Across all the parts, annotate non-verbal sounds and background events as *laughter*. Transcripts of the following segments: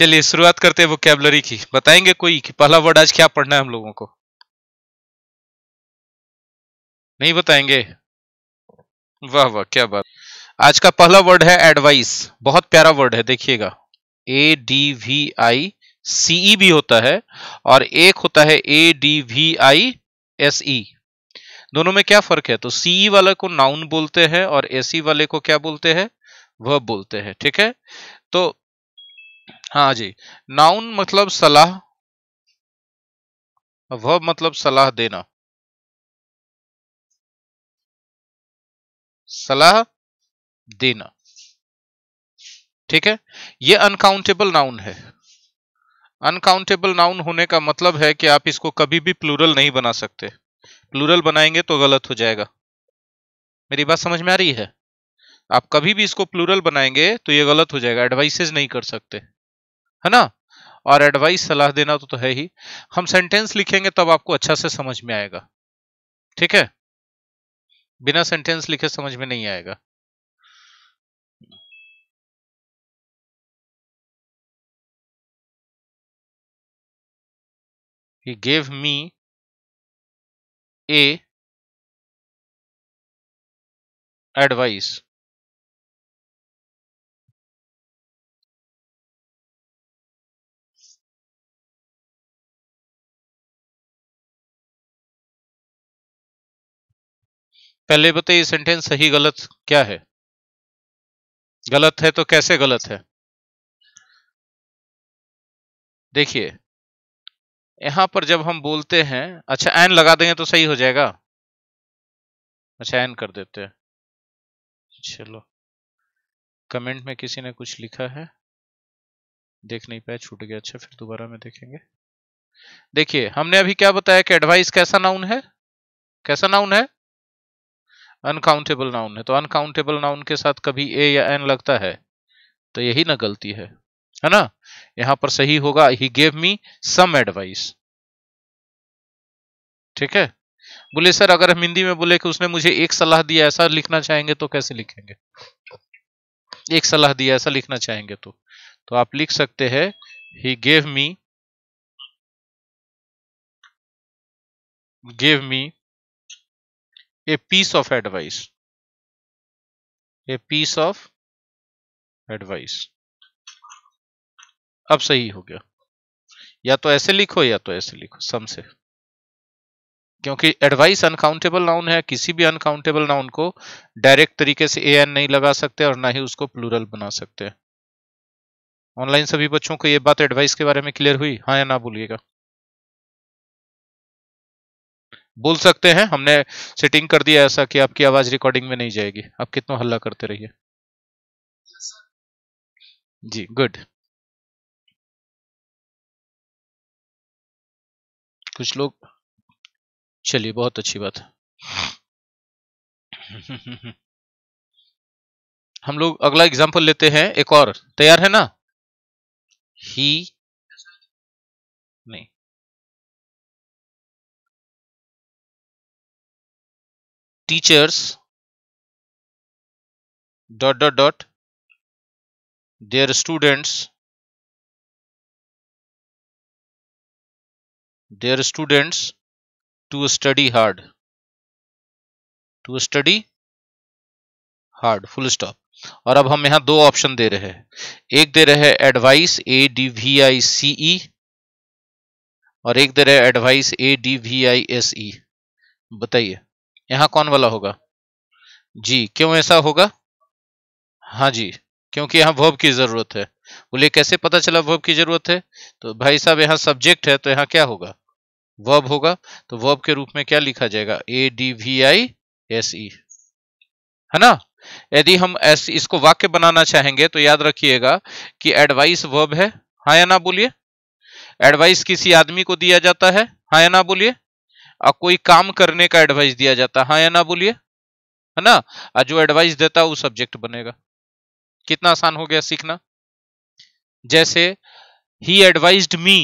चलिए, शुरुआत करते हैं वोकेबलरी की। बताएँगे कोई कि पहला वर्ड आज क्या पढ़ना है हम लोगों को? नहीं बताएँगे? वाह वाह, क्या बात। आज का पहला वर्ड है एडवाइस बहुत प्यारा वर्ड है, देखिएगा। A D V I C E भी होता है और एक होता है A D V I S E दोनों में क्या फ़र्क है? तो सीई वाले को नाउन बोलते हैं और एसी वाले को क्या बोलते हैं? वह बोलते हैं, ठीक है? तो हाँ जी। नाउन मतलब सलाह वह मतलब सलाह देना। सलाह देना। ठीक है? ये अनकाउंटेबल नाउन है। अनकाउंटेबल नाउन होने का मतलब है कि आप इसको कभी भी प्लूरल नहीं बना सकते। प्लूरल बनाएँगे तो गलत हो जाएगा। मेरी बात समझ में आ रही है? आप कभी भी इसको प्लूरल बनाएँगे तो ये गलत हो जाएगा। एडवाइसेज नहीं कर सकते। है ना? और एडवाइस सलाह देना तो, तो है ही। हम सेंटेंस लिखेंगे तब आपको अच्छा से समझ में आएगा। ठीक है? बिना सेंटेंस लिखे समझ में नहीं आएगा। He gave me a advice. पहले बताइए सेंटेंस सही, गलत क्या है? गलत है तो कैसे गलत है? देखिए, यहाँ पर जब हम बोलते हैं अच्छा एन लगा देंगे तो सही हो जाएगा। अच्छा एन कर देते हैं। चलो। कमेंट में किसी ने कुछ लिखा है? देख नहीं पाया छूट गया। अच्छा फिर दोबारा में देखेंगे। देखिए, हमने अभी क्या बताया कि एडवाइस कैसा नाउन है? कैसा नाउन है? अनकाउंटेबल नाउन है तो अनकाउंटेबल नाउन के साथ कभी ए या एन लगता है तो यही ना गलती है है ना? यहाँ पर सही होगा ही गेव मी सम एडवाइस ठीक है? बोले, सर, अगर हम हिंदी में बोले कि उसने मुझे एक सलाह दिया ऐसा लिखना चाहेंगे तो कैसे लिखेंगे? एक सलाह दिया ऐसा लिखना चाहेंगे तो। तो आप लिख सकते हैं he gave me gave me a piece of advice. A piece of advice. अब सही हो गया। या तो ऐसे लिखो या तो ऐसे लिखो, सम से। क्योंकि एडवाइस अनकाउंटेबल नाउन है, किसी भी अनकाउंटेबल नाउन को डायरेक्ट तरीके से ए एन नहीं लगा सकते और ना ही उसको प्लूरल बना सकते। हैं ऑनलाइन सभी बच्चों को ये बात एडवाइस के बारे में क्लियर हुई? हाँ या ना बोलिएगा। बोल सकते हैं, हमने सेटिंग कर दिया ऐसा कि आपकी आवाज़ रिकॉर्डिंग में नहीं जाएगी। आप कितना हल्ला करते रहिए। जी गुड कुछ लोग, चलिए, बहुत अच्छी बात। है हम लोग अगला एग्जांपल लेते हैं, एक और। तैयार है ना? ही teachers dot dot dot their students their students to study hard to study hard full stop और अब हम यहाँ दो ऑप्शन दे रहे हैं एक दे रहे हैं advice A D V I C E और एक दे रहे हैं advice A D V I S E बताइए यहाँ कौन वाला होगा? जी, क्यों ऐसा होगा? हाँ जी, क्योंकि यहाँ वर्ब की ज़रूरत है। बोले कैसे पता चला वर्ब की ज़रूरत है? तो भाई साहब, यहाँ सब्जेक्ट है तो यहाँ क्या होगा? वर्ब होगा तो वर्ब के रूप में क्या लिखा जाएगा? A D V I S E है ना? यदि हम एस इसको वाक्य बनाना चाहेंगे तो याद रखिएगा कि एडवाइस वर्ब है। हाँ या ना बोलिए? एडवाइस किसी आदमी को दिया जाता है? हाँ या ना बोलिए? कोई काम करने का एडवाइस दिया जाता है? हाँ या ना बोलिए? है ना? जो एडवाइस देता है वो सब्जेक्ट बनेगा। कितना आसान हो गया सीखना? जैसे he advise me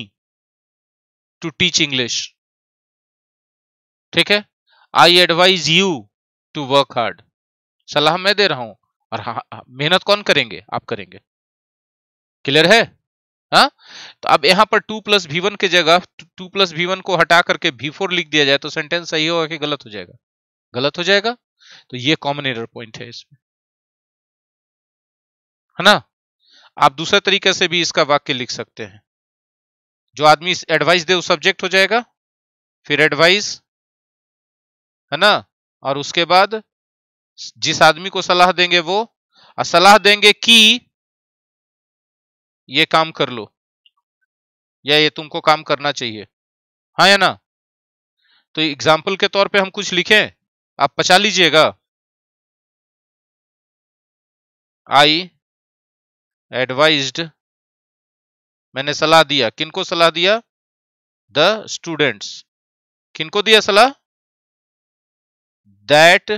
to teach English ठीक है? I advise you to work hard सलाह मैं दे रहा हूँ। और हाँ, हाँ, मेहनत कौन करेंगे? आप करेंगे। क्लियर है? हाँ? तो अब यहाँ पर टू प्लस वी वन के जगह टू प्लस वी वन को हटा करके भी फोर लिख दिया जाए तो सेंटेंस सही होगा कि गलत हो जाएगा? गलत हो जाएगा? तो ये कॉमन एरर पॉइंट है इसमें। है ना? आप दूसरे तरीके से भी इसका वाक्य लिख सकते हैं। जो आदमी एडवाइस दे, वो सब्जेक्ट हो जाएगा, फिर एडवाइस है ना? और उसके बाद जिस आदमी को सलाह देंगे वो सलाह देंगे कि ये काम कर लो। या ये तुमको काम करना चाहिए। हाँ या ना? तो एग्ज़ाम्पल के तौर पे हम कुछ लिखें। आप पचा लीजिएगा। आई एडवाइज्ड मैंने सलाह दिया। किनको सलाह दिया? द स्टूडेंट्स किनको दिया सलाह? That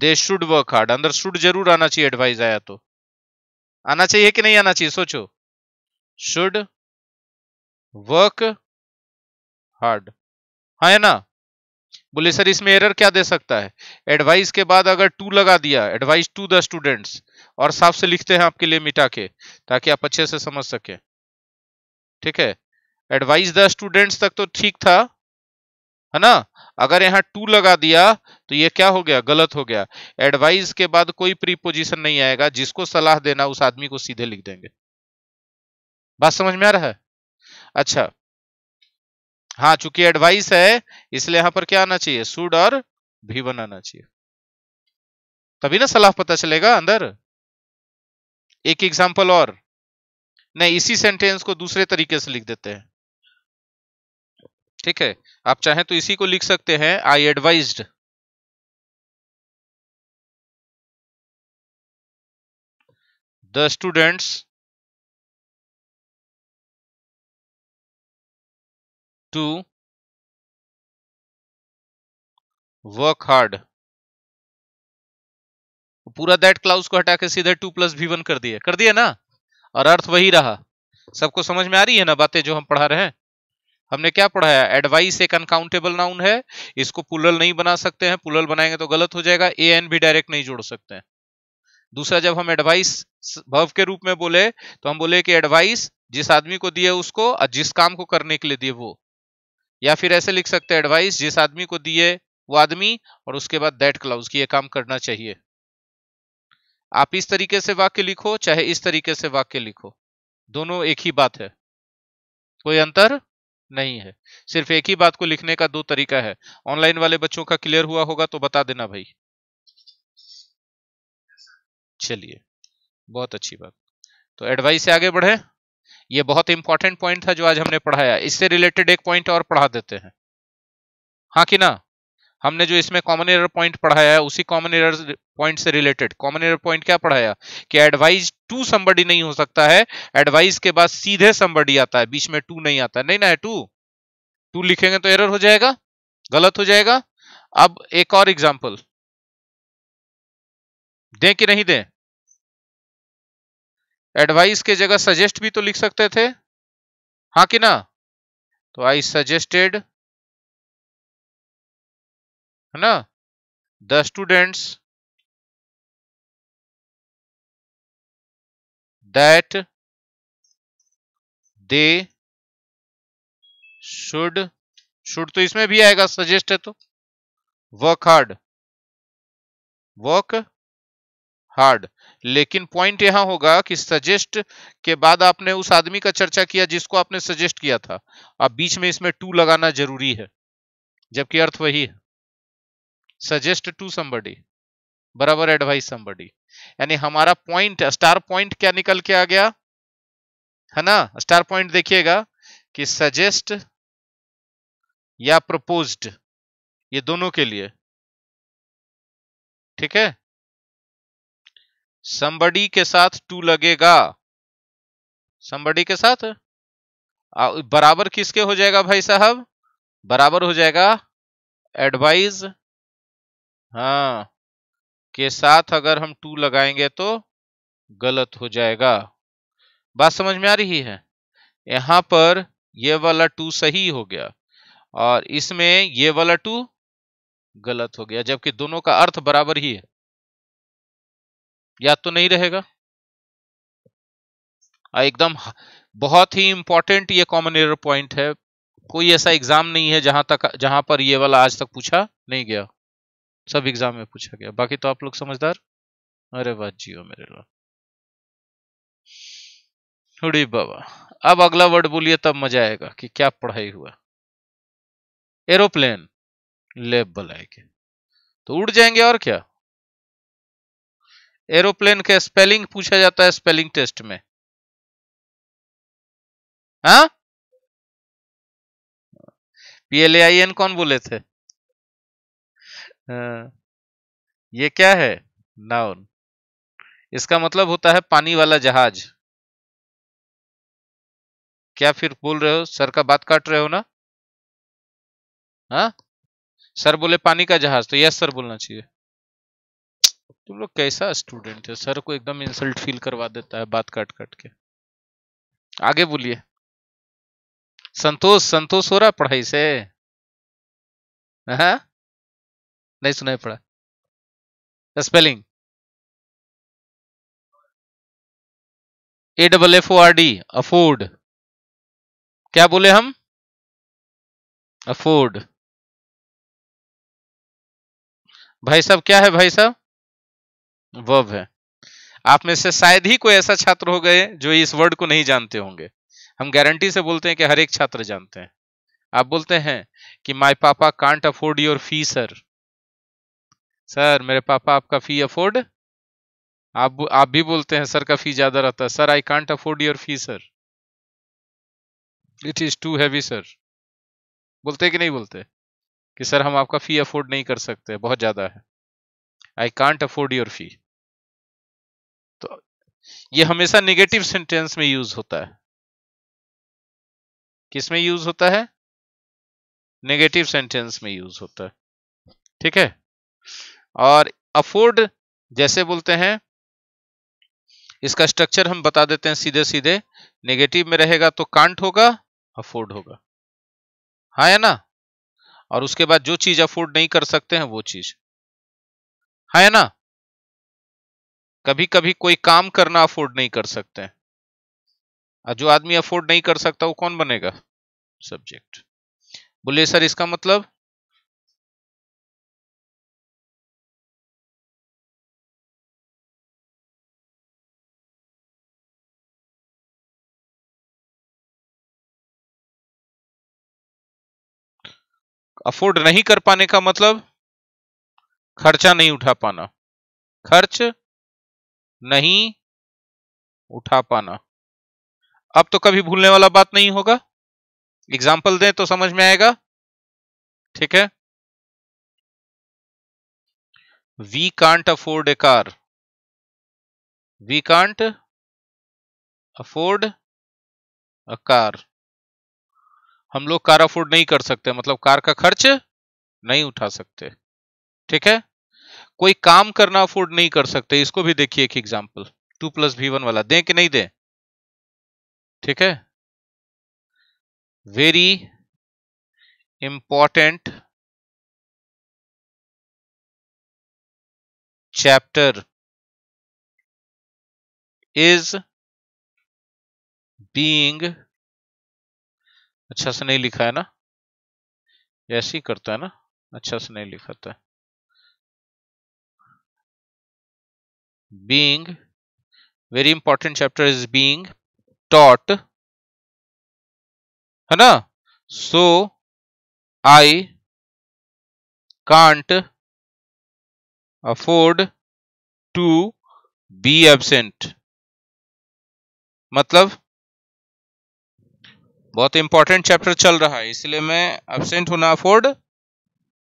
they should work hard अंदर शुड ज़रूर आना चाहिए एडवाइस आया तो। आना चाहिए कि नहीं आना चाहिए? सोचो। शुड वर्क हार्ड हाँ है ना? बोले, सर, इसमें एरर क्या दे सकता है? एडवाइस के बाद अगर टू लगा दिया एडवाइस टू द स्टूडेंट्स और साफ़ से लिखते हैं आपके लिए मिटा के, ताकि आप अच्छे से समझ सके। ठीक है? एडवाइस द स्टूडेंट्स तक तो ठीक था, है ना? अगर यहाँ टू लगा दिया तो ये क्या हो गया? गलत हो गया। एडवाइस के बाद कोई प्रीपोजिशन नहीं आएगा, जिसको सलाह देना, उस आदमी को सीधे लिख देंगे। बात समझ में आ रहा है? अच्छा। हाँ चूँकि एडवाइस है, इसलिए यहाँ पर क्या आना चाहिए? सुड और भी आना चाहिए। तभी ना सलाह पता चलेगा अंदर। एक एग्जांपल और। नहीं, इसी सेंटेंस को दूसरे तरीके से लिख देते हैं। ठीक है? आप चाहें तो इसी को लिख सकते हैं I advised the students to work hard पूरा दैट क्लाउज को हटा के सीधे टू प्लस वी वन कर दिए। कर दिए ना? और अर्थ वही रहा। सबको समझ में आ रही है ना बातें जो हम पढ़ा रहे हैं? हमने क्या पढ़ाया एडवाइस एक अनकाउंटेबल नाउन है। इसको पुलल नहीं बना सकते हैं। पुलल बनाएँगे तो गलत हो जाएगा। ए एन भी डायरेक्ट नहीं जोड़ सकते हैं। दूसरा, जब हम एडवाइस भव के रूप में बोले तो हम बोले कि एडवाइस जिस आदमी को दिए उसको, और जिस काम को करने के लिए दिए वो। या फिर ऐसे लिख सकते हैं एडवाइस जिस आदमी को दिए वो आदमी, और उसके बाद दैट क्लाउज की ये काम करना चाहिए। आप इस तरीके से वाक्य लिखो, चाहे इस तरीके से वाक्य लिखो। दोनों एक ही बात है। कोई अंतर नहीं है। सिर्फ़ एक ही बात को लिखने का दो तरीका है। ऑनलाइन वाले बच्चों का क्लियर हुआ होगा तो बता देना भाई। चलिए, बहुत अच्छी बात। तो एडवाइस से आगे बढ़े। ये बहुत इंपॉर्टेंट पॉइंट था जो आज हमने पढ़ाया। इससे रिलेटेड एक पॉइंट और पढ़ा देते हैं। हाँ कि ना? हमने जो इसमें कॉमन एरर पॉइंट पढ़ाया है, उसी कॉमन एरर पॉइंट से रिलेटेड कॉमन एरर पॉइंट क्या पढ़ाया? कि एडवाइस टू संबडी नहीं हो सकता है। एडवाइस के बाद सीधे संबडी आता है, बीच में टू नहीं आता। नहीं ना है टू टू लिखेंगे तो एरर हो जाएगा। गलत हो जाएगा। अब एक और एग्ज़ाम्पल दें कि नहीं दें? एडवाइस के जगह सजेस्ट भी तो लिख सकते थे। हाँ कि ना? तो आई सजेस्टेड है ना? The students that they should should तो इसमें भी आएगा सजेस्ट है तो। वर्क हार्ड वर्क हार्ड लेकिन पॉइंट यहाँ होगा कि सजेस्ट के बाद आपने उस आदमी का चर्चा किया जिसको आपने सजेस्ट किया था। अब बीच में इसमें टू लगाना ज़रूरी है, जबकि अर्थ वही है। सजेस्ट टू समबडी बराबर एडवाइस समबडी यानी हमारा पॉइंट स्टार पॉइंट क्या निकल के आ गया? है ना? स्टार पॉइंट देखिएगा कि सजेस्ट या प्रपोज्ड ये दोनों के लिए। ठीक है? संबड़ी के साथ टू लगेगा। संबड़ी के साथ? बराबर किसके हो जाएगा भाई साहब? बराबर हो जाएगा एडवाइज हाँ के साथ अगर हम टू लगाएँगे तो गलत हो जाएगा। बात समझ में आ रही है? यहाँ पर ये वाला टू सही हो गया और इसमें ये वाला टू गलत हो गया, जबकि दोनों का अर्थ बराबर ही है। याद तो नहीं रहेगा। एकदम बहुत ही इंपॉर्टेंट ये कॉमन एरर पॉइंट है। कोई ऐसा एग्ज़ाम नहीं है जहाँ तक, जहाँ पर ये वाला आज तक पूछा नहीं गया। सब एग्ज़ाम में पूछा गया। बाकी तो आप लोग समझदार? अरे बात जियो मेरे लो। बाबा। अब अगला वर्ड बोलिए, तब मज़ा आएगा कि क्या पढ़ाई हुआ। एरोप्लेन लेब बुलाए के तो उड़ जाएँगे और क्या? एरोप्लेन के स्पेलिंग पूछा जाता है स्पेलिंग टेस्ट में। हाँ? पीएलए आई एन कौन बोले थे? हाँ। ये क्या है? नाउन इसका मतलब होता है पानी वाला जहाज़। क्या फिर बोल रहे हो? सर का बात काट रहे हो ना? हाँ? सर बोले पानी का जहाज़ तो यस सर बोलना चाहिए। तुम लोग कैसा स्टूडेंट है? सर को एकदम इंसल्ट फील करवा देता है बात काट काट के। आगे बोलिए। संतोष संतोष हो रहा पढ़ाई से? हाँ? नहीं सुनाई पड़ा spelling A double F O R D afford क्या बोले हम? अफोर्ड भाई साहब, क्या है भाई साहब? वर्ब है। आप में से शायद ही कोई ऐसा छात्र हो गए जो इस वर्ड को नहीं जानते होंगे। हम गारंटी से बोलते हैं कि हर एक छात्र जानते हैं। आप बोलते हैं कि my papa can't afford your fee sir sir मेरे पापा आपका फ़ी अफोर्ड आप आप भी बोलते हैं सर का फ़ी ज़्यादा रहता है। Sir I can't afford your fee sir it is too heavy sir बोलते कि नहीं बोलते? कि सर हम आपका फ़ी अफोर्ड नहीं कर सकते, बहुत ज़्यादा है। I can't afford your fee तो ये हमेशा नेगेटिव सेंटेंस में यूज़ होता है। किसमें यूज़ होता है? नेगेटिव सेंटेंस में यूज़ होता है। ठीक है? और अफोर्ड जैसे बोलते हैं, इसका स्ट्रक्चर हम बता देते हैं सीधे सीधे नेगेटिव में रहेगा तो कांट होगा अफोर्ड होगा। हाँ है ना? और उसके बाद जो चीज़ अफोर्ड नहीं कर सकते हैं, वो चीज़। हाँ ना? कभी कभी कोई काम करना अफोर्ड नहीं कर सकते और जो आदमी अफोर्ड नहीं कर सकता, वो कौन बनेगा? सब्जेक्ट बोलिए सर, इसका मतलब? अफोर्ड नहीं कर पाने का मतलब? खर्चा नहीं उठा पाना। खर्च नहीं उठा पाना। अब तो कभी भूलने वाला बात नहीं होगा। एग्ज़ाम्पल दें तो समझ में आएगा। ठीक है? We can't afford a car we can't afford a car हम लोग कार अफोर्ड नहीं कर सकते मतलब कार का खर्च नहीं उठा सकते। ठीक है? कोई काम करना अफोर्ड नहीं कर सकते, इसको भी देखिए एक example to plus V one वाला, दें कि नहीं दें? ठीक है? Very important chapter is being अच्छा से नहीं लिखा है ना? ऐसे ही करता है ना? अच्छा से नहीं लिखाता है। Being, very important chapter is being taught, है ना? So I can't afford to be absent मतलब बहुत इंपॉर्टेंट चैप्टर चल रहा है, इसलिए मैं एबसेंट होना अफोर्ड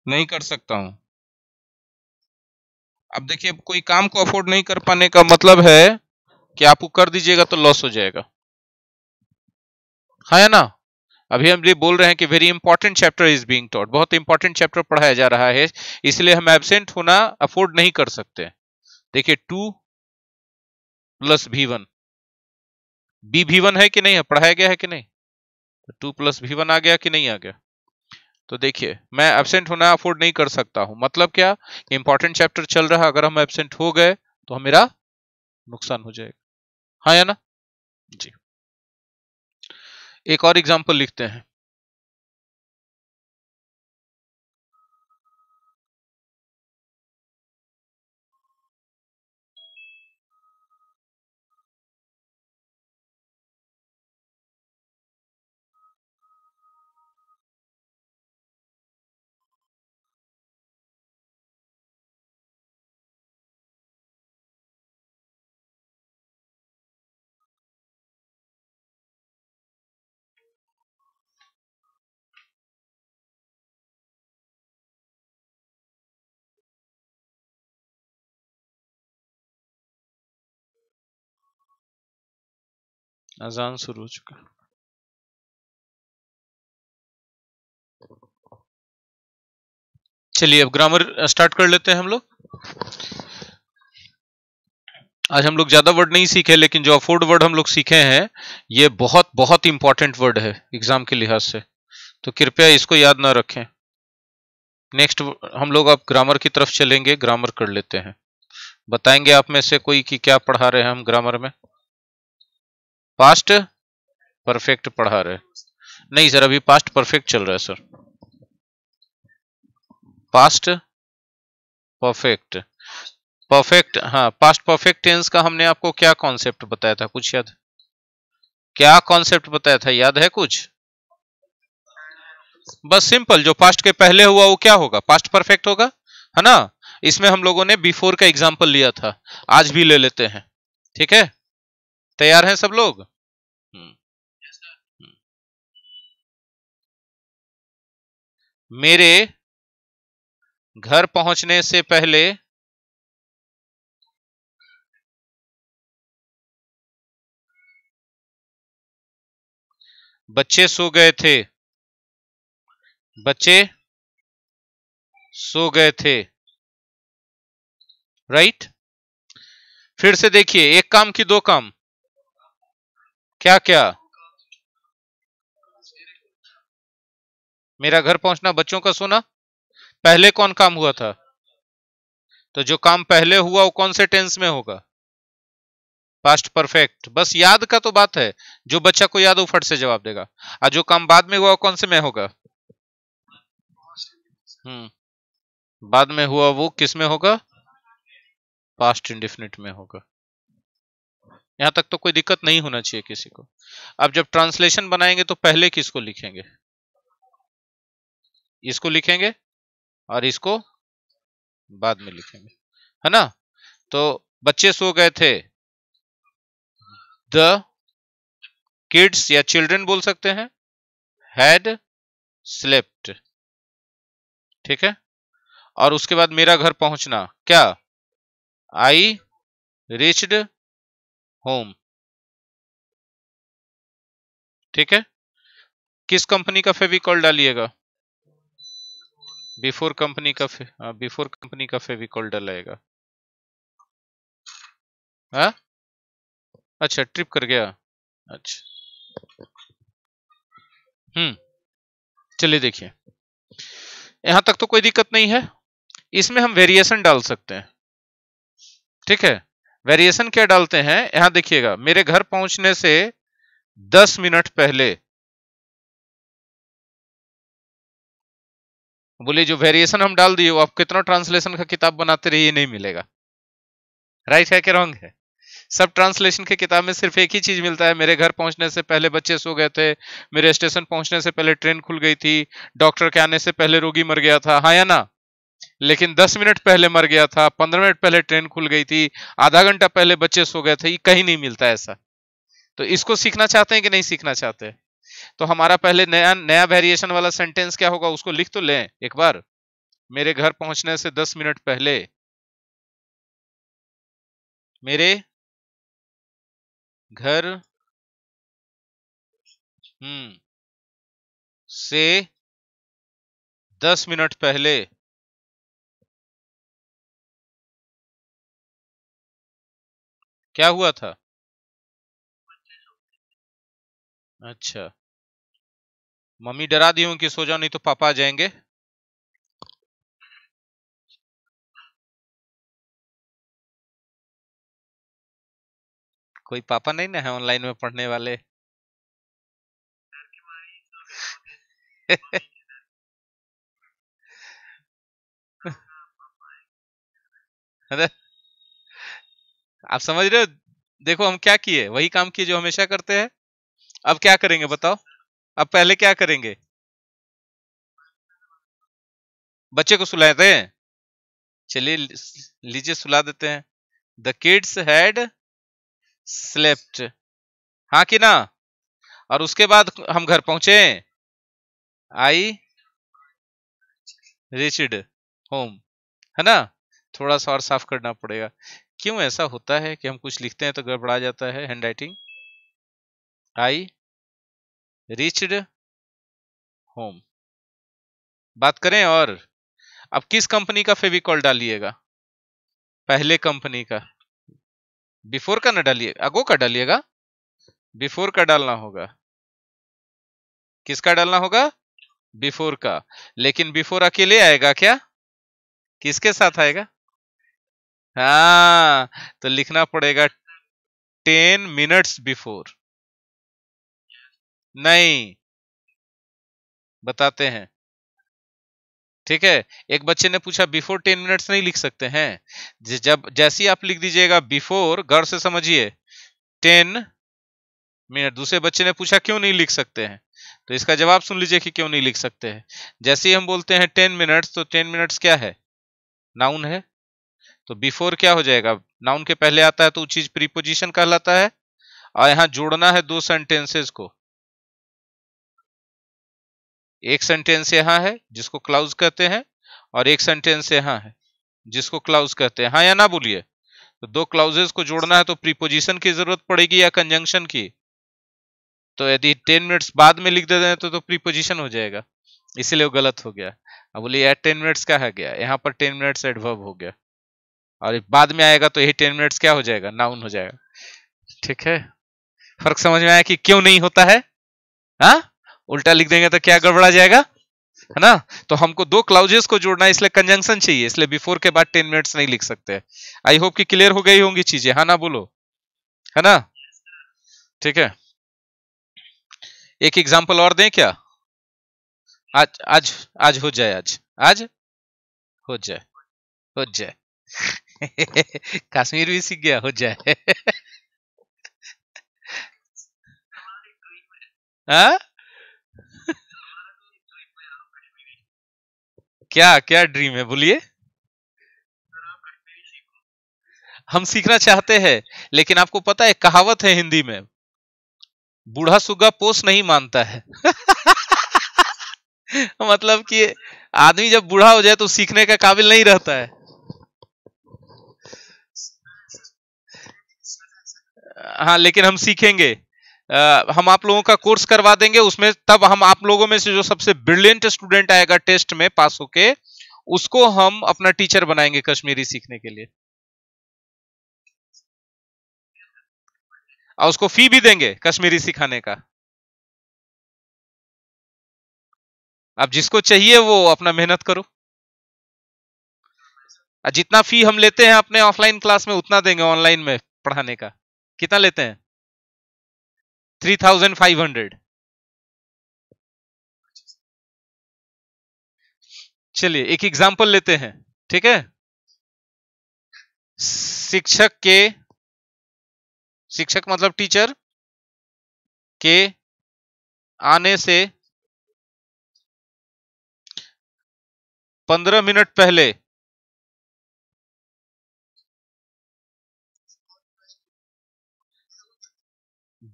नहीं कर सकता हूँ। अब देखिए कोई काम को अफोर्ड नहीं कर पाने का मतलब है कि आप कर दीजिएगा तो लॉस हो जाएगा। है ना? अभी हम ये बोल रहे हैं कि very important chapter is being taught बहुत इंपॉर्टेंट चैप्टर पढ़ाया जा रहा है, इसलिए हम एबसेंट होना अफोर्ड नहीं कर सकते। देखिए to plus V one be V one है कि नहीं? है पढ़ाया गया है कि नहीं? टू प्लस भी वन आ गया कि नहीं आ गया? तो देखिए, मैं एबसेंट होना अफोर्ड नहीं कर सकता हूँ। मतलब क्या? इंपॉर्टेंट चैप्टर चल रहा, अगर हम एबसेंट हो गए तो मेरा नुकसान हो जाएगा। हाँ या ना? जी। एक और एग्ज़ाम्पल लिखते हैं। अजान शुरू हो चुका चलिए, अब ग्रामर स्टार्ट कर लेते हैं हम लोग। आज हम लोग ज़्यादा वर्ड नहीं सीखे, लेकिन जो अफोर्ड वर्ड हम लोग सीखे हैं, ये बहुत बहुत इंपॉर्टेंट वर्ड है एग्ज़ाम के लिहाज से। तो कृपया इसको याद ना रखें। नेक्स्ट हम लोग अब ग्रामर की तरफ़ चलेंगे ग्रामर कर लेते हैं। बताएँगे आप में से कोई कि क्या पढ़ा रहे हैं हम ग्रामर में? पास्ट परफेक्ट पढ़ा रहे। नहीं सर, अभी पास्ट परफेक्ट चल रहा है सर। Past perfect. परफेक्ट हाँ पास्ट परफेक्ट टेंस का हमने आपको क्या कॉन्सेप्ट बताया था? कुछ याद? क्या कॉन्सेप्ट बताया था? याद है कुछ? बस सिंपल जो पास्ट के पहले हुआ, वो क्या होगा? पास्ट परफेक्ट होगा? है ना? इसमें हम लोगों ने बिफोर का एग्ज़ाम्पल लिया था। आज भी ले लेते हैं। ठीक है? तैयार हैं सब लोग? हम्म। हम्म। मेरे घर पहुँचने से पहले बच्चे सो गए थे। बच्चे सो गए थे। राइट फिर से देखिए एक काम की दो काम। क्या क्या मेरा घर पहुँचना, बच्चों का सोना? पहले कौन काम हुआ था? तो जो काम पहले हुआ, वो कौन से टेंस में होगा? पास्ट परफेक्ट बस याद का तो बात है। जो बच्चा को याद हो फट से जवाब देगा। और जो काम बाद में हुआ, वो कौन से में होगा? हम्म। बाद में हुआ, वो किसमें होगा? पास्ट इंडिफिनिट में होगा। यहाँ तक तो कोई दिक्कत नहीं होना चाहिए किसी को। अब जब ट्रांसलेशन बनाएँगे तो पहले किसको लिखेंगे? इसको लिखेंगे और इसको बाद में लिखेंगे, है ना? तो बच्चे सो गए थे। द किड्स या चिल्ड्रन बोल सकते हैं हैड स्लेप्ट ठीक है? और उसके बाद मेरा घर पहुँचना, क्या? I reached home. ठीक है? किस कंपनी का फेविकॉल डालिएगा? बिफोर कंपनी का बिफोर कंपनी का फेविकॉल डलाएगा। हाँ? अच्छा ट्रिप कर गया। अच्छा। हम्म चलिए देखिए। यहाँ तक तो कोई दिक्कत नहीं है। इसमें हम वेरिएशन डाल सकते हैं। ठीक है? वेरिएशन क्या डालते हैं? यहाँ देखिएगा, मेरे घर पहुँचने से दस मिनट पहले। बोले जो वेरिएशन हम डाल दिए, वो आप कितना ट्रांसलेशन का किताब बनाते रहिए, नहीं मिलेगा। राइट है कि रॉन्ग है? सब ट्रांसलेशन के किताब में सिर्फ़ एक ही चीज़ मिलता है। मेरे घर पहुँचने से पहले बच्चे सो गए थे, मेरे स्टेशन पहुँचने से पहले ट्रेन खुल गई थी डॉक्टर के आने से पहले रोगी मर गया था। हाँ या ना? लेकिन दस मिनट पहले मर गया था, पंद्रह मिनट पहले ट्रेन खुल गई थी, आधा घंटा पहले बच्चे सो गए थे, ये कहीं नहीं मिलता ऐसा। तो इसको सीखना चाहते हैं कि नहीं सीखना चाहते? तो हमारा पहले नया नया वेरिएशन वाला सेंटेंस क्या होगा, उसको लिख तो लें, एक बार। मेरे घर पहुँचने से दस मिनट पहले। मेरे घर हम्म से दस मिनट पहले। क्या हुआ था? अच्छा। मम्मी डरा दी हूँ कि सो जाओ, नहीं तो पापा आ जाएँगे। कोई पापा नहीं ना है ऑनलाइन में पढ़ने वाले? *laughs* आप समझ रहे हो? देखो, हम क्या किए? वही काम किए जो हमेशा करते हैं। अब क्या करेंगे बताओ? अब पहले क्या करेंगे? बच्चे को सुलाते हैं। चलिए लीजिए सुला देते हैं। द किड्स हैड स्लेप्ट हाँ कि ना? और उसके बाद हम घर पहुँचे आई रिचड होम है ना? थोड़ा सा और साफ़ करना पड़ेगा। क्यों ऐसा होता है कि हम कुछ लिखते हैं तो गड़बड़ा जाता है? Handwriting I reached home बात करें और। अब किस कंपनी का फेविकॉल डालिएगा? पहले कंपनी का। बिफोर का ना डालिए अगो का डालिएगा। बिफोर का डालना होगा। किसका डालना होगा? बिफोर का। लेकिन बिफोर अकेले आएगा क्या? किसके साथ आएगा? हाँ तो लिखना पड़ेगा टेन मिनट्स बिफोर। नहीं, बताते हैं। ठीक है, एक बच्चे ने पूछा, बिफोर टेन मिनट्स नहीं लिख सकते हैं? जब, जैसे ही आप लिख दीजिएगा, बिफोर गौर से समझिए, टेन मिनट दूसरे बच्चे ने पूछा, क्यों नहीं लिख सकते हैं? तो इसका जवाब सुन लीजिए कि क्यों नहीं लिख सकते हैं। जैसे ही हम बोलते हैं टेन मिनट्स तो टेन मिनट्स क्या है? नाउन है? तो बिफोर क्या हो जाएगा? नाउन के पहले आता है तो चीज़ प्रीपोजिशन कहलाता है। और यहाँ जोड़ना है दो सेंटेंसेस को। एक सेंटेंस यहाँ है जिसको क्लाउज कहते हैं और एक सेंटेंस यहाँ है जिसको क्लाउज कहते हैं। हाँ या ना बोलिए? तो दो क्लाउजेस को जोड़ना है तो प्रीपोजिशन की ज़रूरत पड़ेगी या कंजंक्शन की? तो यदि टेन मिनट्स बाद में लिख देते हैं तो, तो प्रीपोजिशन हो जाएगा। इसीलिए वो गलत हो गया। अब बोलिए टेन मिनट्स क्या है गया यहाँ पर टेन मिनट्स एडवर्ब हो गया। और बाद में आएगा तो यही टेन मिनट्स क्या हो जाएगा? नाउन हो जाएगा। ठीक है? फ़र्क समझ में आया कि क्यों नहीं होता है? हा? उल्टा लिख देंगे तो क्या गड़बड़ा जाएगा? है ना? तो हमको दो क्लाउजेस को जोड़ना है, इसलिए कंजंक्शन चाहिए। इसलिए बिफोर के बाद टेन मिनट्स नहीं लिख सकते। आई होप कि क्लियर हो गई होंगी चीज़ें। हाँ ना, बोलो। है ना? ठीक है? एक एग्ज़ाम्पल और दें क्या? आज आज आज हो जाए, आज। आज? हो जाए। हो जाए। कश्मीर भी सीख गया, हो जाए। हाँ? क्या क्या ड्रीम है, बोलिए। हम सीखना चाहते हैं, लेकिन आपको पता है, कहावत है हिंदी में, बूढ़ा सुगा पोस नहीं मानता है। *laughs* मतलब कि आदमी जब बूढ़ा हो जाए तो सीखने का काबिल नहीं रहता है। हाँ लेकिन हम सीखेंगे। आ, हम आप लोगों का कोर्स करवा देंगे उसमें तब हम आप लोगों में से जो सबसे ब्रिलियंट स्टूडेंट आएगा टेस्ट में पास होके उसको हम अपना टीचर बनाएँगे कश्मीरी सीखने के लिए। और उसको फ़ी भी देंगे कश्मीरी सिखाने का। अब जिसको चाहिए वो अपना मेहनत करो। जितना फ़ी हम लेते हैं अपने ऑफलाइन क्लास में उतना देंगे ऑनलाइन में पढ़ाने का। कितना लेते हैं? Three thousand five hundred. चलिए, एक एग्ज़ाम्पल लेते हैं, ठीक है? शिक्षक के, शिक्षक मतलब टीचर के आने से पंद्रह मिनट पहले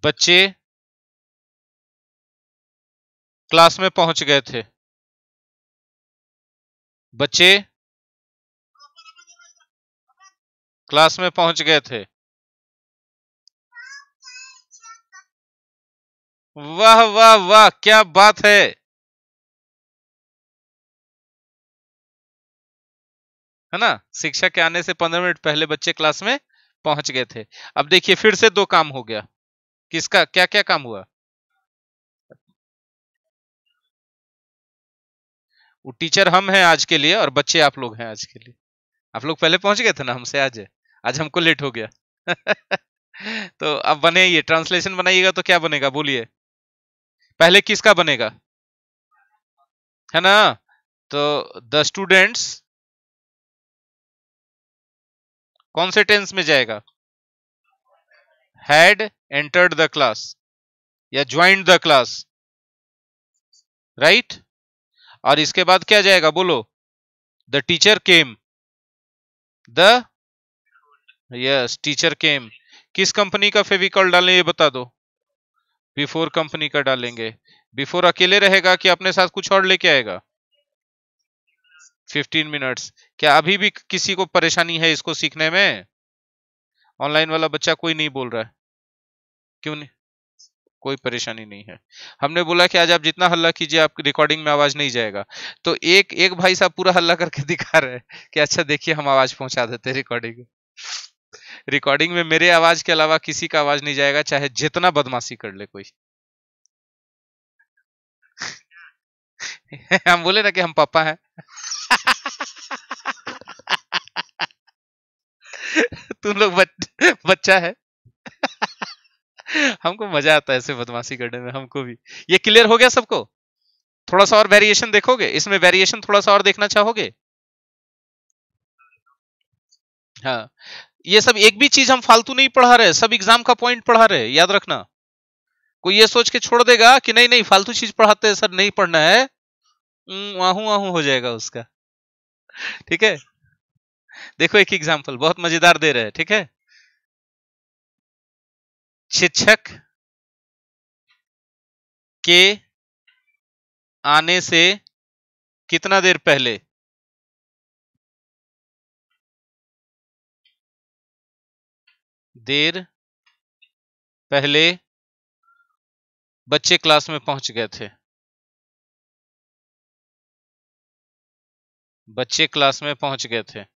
बच्चे क्लास में पहुँच गए थे। बच्चे क्लास में पहुँच गए थे। वाह वाह वाह, क्या बात है। है ना? शिक्षा के आने से पंद्रह मिनट पहले बच्चे क्लास में पहुँच गए थे। अब देखिए, फिर से दो काम हो गया। किसका क्या क्या काम हुआ? वो टीचर हम हैं आज के लिए और बच्चे आप लोग हैं आज के लिए। आप लोग पहले पहुँच गए थे ना हमसे आज? आज हमको लेट हो गया। *laughs* तो अब बने ये ट्रांसलेशन बनाइएगा तो क्या बनेगा, बोलिए। पहले किसका बनेगा? है ना? तो द स्टूडेंट्स कौन से टेंस में जाएगा। हैड एंटर्ड द क्लास या ज्वाइंट द क्लास राइट और इसके बाद क्या जाएगा, बोलो the teacher came the yes teacher came किस कंपनी का फेविकॉल डालें, ये बता दो। बिफोर कंपनी का डालेंगे। बिफोर अकेले रहेगा कि अपने साथ कुछ और लेके आएगा? 15 मिनट्स क्या अभी भी किसी को परेशानी है इसको सीखने में? ऑनलाइन वाला बच्चा कोई नहीं बोल रहा है। क्यों नहीं? कोई परेशानी नहीं है। हमने बोला कि आज आप जितना हल्ला कीजिए आपकी रिकॉर्डिंग में आवाज़ नहीं जाएगा। तो एक एक भाई साहब पूरा हल्ला करके *laughs* दिखा रहे हैं कि अच्छा देखिए हम आवाज़ पहुँचा देते हैं रिकॉर्डिंग रिकॉर्डिंग में मेरे आवाज़ के अलावा किसी का आवाज़ नहीं जाएगा चाहे जितना बदमाशी कर ले कोई। *laughs* हम बोले ना कि हम पापा हैं। *laughs* तुम लोग बच, बच्चा है। हमको मज़ा आता है ऐसे बदमाशी करने में, हमको भी। ये क्लियर हो गया सबको? थोड़ा सा और वेरिएशन देखोगे? इसमें वेरिएशन थोड़ा सा और देखना चाहोगे? हाँ। ये सब एक भी चीज़ हम फालतू नहीं पढ़ा रहे, सब एग्ज़ाम का पॉइंट पढ़ा रहे, याद रखना। कोई ये सोच के छोड़ देगा कि नहीं नहीं, फालतू चीज़ पढ़ाते हैं, सर, नहीं पढ़ना है। आहू आहू हो जाएगा उसका। ठीक है? देखो एक एग्ज़ाम्पल बहुत मज़ेदार दे रहे हैं, ठीक है? शिक्षक के आने से कितना देर पहले? देर पहले बच्चे क्लास में पहुँच गए थे। बच्चे क्लास में पहुँच गए थे।